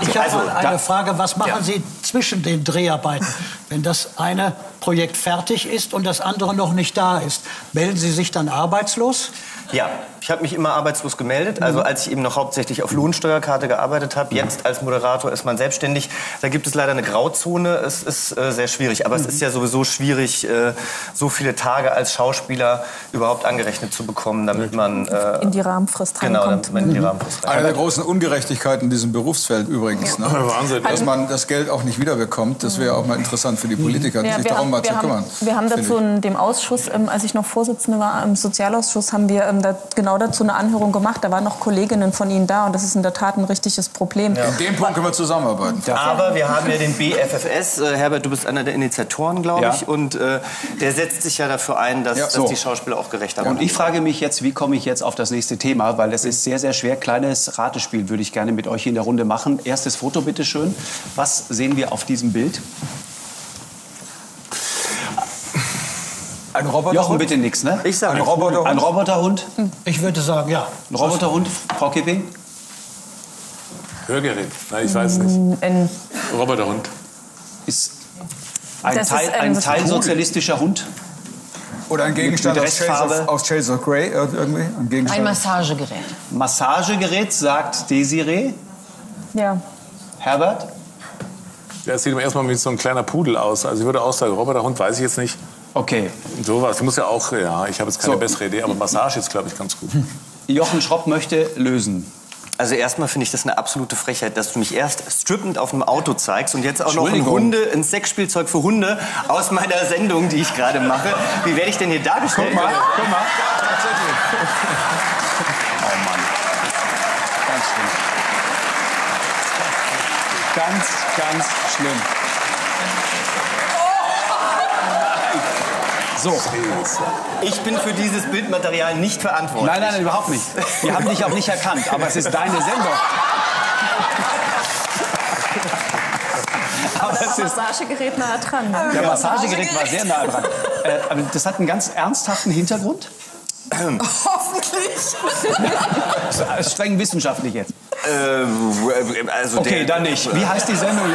D: Ich habe also, eine Frage, was machen ja. Sie zwischen den Dreharbeiten, wenn das eine Projekt fertig ist und das andere noch nicht da ist? Melden Sie sich dann arbeitslos?
E: Ja, ich habe mich immer arbeitslos gemeldet. Also als ich eben noch hauptsächlich auf Lohnsteuerkarte gearbeitet habe, jetzt als Moderator ist man selbstständig. Da gibt es leider eine Grauzone. Es ist äh, sehr schwierig. Aber mhm. es ist ja sowieso schwierig, äh, so viele Tage als Schauspieler überhaupt angerechnet zu bekommen, damit man
C: äh, in die Rahmenfrist genau.
E: Damit man in die mhm. Rahmenfrist
G: reinkommt. Eine der großen Ungerechtigkeiten in diesem Berufsfeld übrigens. Ja. Ne? Wahnsinn. Dass man das Geld auch nicht wiederbekommt. Das wäre auch mal interessant für die Politiker, ja, sich darum haben, mal zu
C: haben,
G: kümmern.
C: Wir haben dazu in dem Ausschuss, ähm, als ich noch Vorsitzende war im Sozialausschuss, haben wir ähm, da genau dazu eine Anhörung gemacht. Da waren noch Kolleginnen von Ihnen da und das ist in der Tat ein richtiges Problem.
G: Ja. In dem Punkt können wir zusammenarbeiten.
E: Aber wir haben ja den BFFS. Äh, Herbert, du bist einer der Initiatoren, glaube ja. ich. Und äh, der setzt sich ja dafür ein, dass, ja. so. dass die Schauspieler auch gerechter werden.
A: Und ich frage mich jetzt, wie komme ich jetzt auf das nächste Thema? Weil es ist sehr, sehr schwer. Kleines Ratespiel würde ich gerne mit euch in der Runde machen. Erstes Foto bitte schön. Was sehen wir auf diesem Bild? Ein Roboterhund? Jochen, bitte nichts, ne?
E: Ich sage
A: ein Roboterhund. Ein Roboterhund?
D: Ich würde sagen, ja.
A: Ein Roboterhund, Frau Kipping?
B: Hörgerät, Nein, ich weiß nicht. Mm, ein Roboterhund.
A: Ist ein das Teil, ist ein, ein teilsozialistischer Hund?
G: Oder ein Gegenstand aus Shades, of, aus Shades of Grey irgendwie?
F: Ein, ein Massagegerät.
A: Massagegerät, sagt Desiree.
C: Ja.
A: Herbert?
B: Der sieht erstmal wie so ein kleiner Pudel aus. Also ich würde auch sagen, Roboterhund weiß ich jetzt nicht.
A: Okay.
B: Sowas. Du musst ja auch, ja, ich habe jetzt keine so. bessere Idee, aber Massage ist, glaube ich, ganz gut.
A: Jochen Schropp möchte lösen.
E: Also erstmal finde ich das eine absolute Frechheit, dass du mich erst strippend auf einem Auto zeigst und jetzt auch noch ein Hunde, ein Sexspielzeug für Hunde aus meiner Sendung, die ich gerade mache. Wie werde ich denn hier dargestellt?
A: Guck mal, guck mal. Oh Mann. Ganz schlimm. Ganz, ganz schlimm. So.
E: Ich bin für dieses Bildmaterial nicht verantwortlich.
A: Nein, nein, nein, überhaupt nicht. Wir haben dich auch nicht erkannt, aber es ist deine Sendung.
C: Aber das Massagegerät nah dran. Ne?
A: Ja, Massagegerät war sehr nah dran. Äh, aber das hat einen ganz ernsthaften Hintergrund.
F: Hoffentlich.
A: streng wissenschaftlich jetzt.
E: Äh, also
A: okay, dann nicht. Wie heißt die Sendung?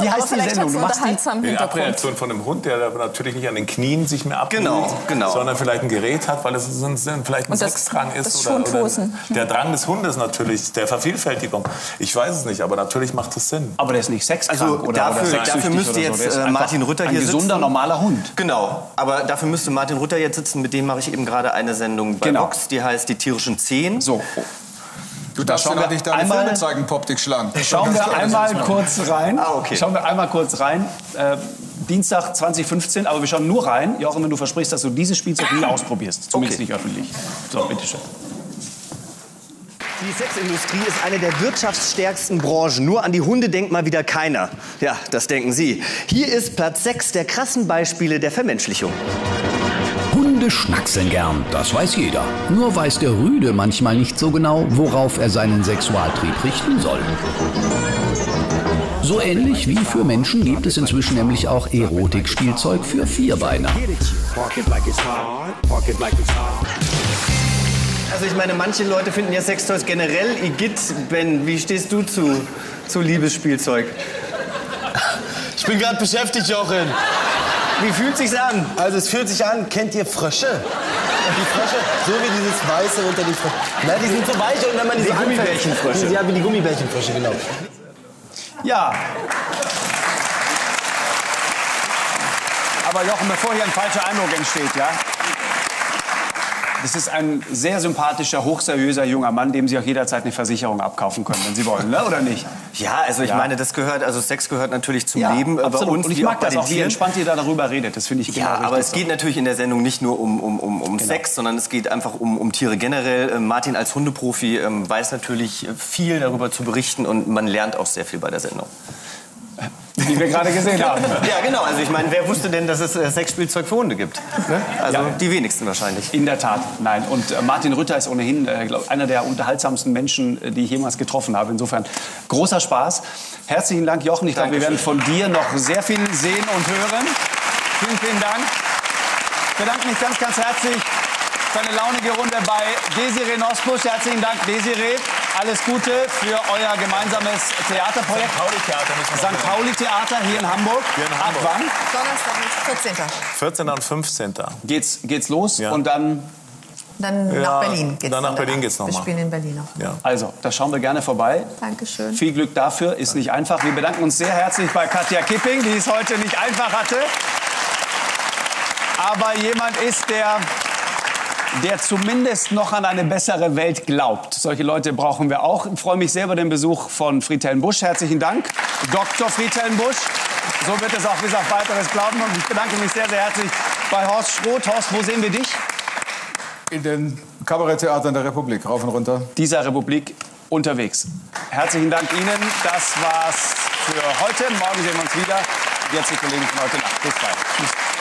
A: Wie heißt die Sendung?
C: Du machst die,
B: die Abreaktion von einem Hund, der natürlich nicht an den Knien sich mehr abnimmt,
E: genau, genau.
B: sondern vielleicht ein Gerät hat, weil es ein, vielleicht ein Sexdrang ist.
C: Das oder, oder
B: der Drang des Hundes natürlich, der Vervielfältigung. Ich weiß es nicht, aber natürlich macht es Sinn.
A: Aber der ist nicht sexkrank
E: also
A: oder,
E: dafür,
A: oder
E: dafür müsste jetzt so. Äh, Martin Rütter hier
A: sitzen. Ein gesunder, normaler Hund.
E: Genau, aber dafür müsste Martin Rütter jetzt sitzen, mit dem mache ich eben gerade eine Sendung bei genau. Vox, die heißt Die tierischen Zehen.
A: So.
G: Du darfst ja nicht deine einmal, Filme zeigen, Pop dich schlank.
A: Schauen wir einmal kurz rein. Ah, okay. Schauen wir einmal kurz rein. Äh, Dienstag 2015, aber wir schauen nur rein. Jochen, wenn du versprichst, dass du dieses Spielzeug nie ausprobierst. Zumindest okay. nicht öffentlich. So, bitteschön.
E: Die Sexindustrie ist eine der wirtschaftsstärksten Branchen. Nur an die Hunde denkt mal wieder keiner. Ja, das denken Sie. Hier ist Platz 6 der krassen Beispiele der Vermenschlichung.
I: Hunde schnackseln gern, das weiß jeder. Nur weiß der Rüde manchmal nicht so genau, worauf er seinen Sexualtrieb richten soll. So ähnlich wie für Menschen gibt es inzwischen nämlich auch Erotikspielzeug für Vierbeiner.
E: Also ich meine, manche Leute finden ja Sextoys generell igitt. Ben, wie stehst du zu, zu Liebesspielzeug?
J: Ich bin gerade beschäftigt, Jochen.
E: Wie fühlt sich's an?
J: Also es fühlt sich an, kennt ihr Frösche? Die Frösche, so wie dieses Weiße unter die Frösche. Na, die sind so weich und wenn man die, die
E: Gummibärchenfrösche.
J: Ja, wie die Gummibärchenfrösche, genau.
A: Ja. Aber Jochen, bevor hier ein falscher Eindruck entsteht, ja? Das ist ein sehr sympathischer, hochseriöser junger Mann, dem Sie auch jederzeit eine Versicherung abkaufen können, wenn Sie wollen, ne? oder nicht?
E: Ja, also ich ja. meine, das gehört, also Sex gehört natürlich zum ja, Leben
A: absolut. bei uns. Und ich mag das auch, wie entspannt ihr da darüber redet. Das finde ich genau
E: Ja, aber es geht so. natürlich in der Sendung nicht nur um, um, um, um genau. Sex, sondern es geht einfach um, um Tiere generell. Ähm, Martin als Hundeprofi ähm, weiß natürlich viel darüber zu berichten und man lernt auch sehr viel bei der Sendung.
A: Die wir gerade gesehen haben.
E: Ja, genau. Also ich meine, wer wusste denn, dass es äh, Sexspielzeug für Hunde gibt? Ne? Also
A: Ja.
E: die wenigsten wahrscheinlich.
A: In der Tat, nein. Und äh, Martin Rütter ist ohnehin äh, glaub, einer der unterhaltsamsten Menschen, die ich jemals getroffen habe. Insofern großer Spaß. Herzlichen Dank, Jochen. Ich glaube, wir werden von dir noch sehr viel sehen und hören. Vielen, vielen Dank. Ich bedanke mich ganz, ganz herzlich für eine launige Runde bei Desiree Nosbusch. Herzlichen Dank, Desiree. Alles Gute für euer gemeinsames Theaterprojekt.
B: St. Müssen wir noch
A: St. Pauli-Theater hier in Hamburg.
B: Hier in
A: Ab
B: Hamburg.
A: wann?
F: Donnerstag, 14.
B: 14. und 15.
A: Geht's, geht's los
B: Ja.
A: und dann
F: Dann
B: Ja,
F: nach Berlin geht's
B: dann nach Berlin geht's noch
F: Wir spielen in Berlin auch.
B: Ja.
A: Also, da schauen wir gerne vorbei.
F: Dankeschön.
A: Viel Glück dafür, ist nicht einfach. Wir bedanken uns sehr herzlich bei Katja Kipping, die es heute nicht einfach hatte. Aber jemand ist, der, der zumindest noch an eine bessere Welt glaubt. Solche Leute brauchen wir auch. Ich freue mich sehr über den Besuch von Friedhelm Busch. Herzlichen Dank, Dr. Friedhelm Busch. So wird es auch bis auf weiteres glauben. Und ich bedanke mich sehr, sehr herzlich bei Horst Schroth. Horst, wo sehen wir dich?
G: In den Kabaretttheatern der Republik, rauf und runter.
A: dieser Republik unterwegs. Herzlichen Dank Ihnen. Das war's für heute. Morgen sehen wir uns wieder. Jetzt die Kollegen von heute Nacht. Bis bald. Tschüss.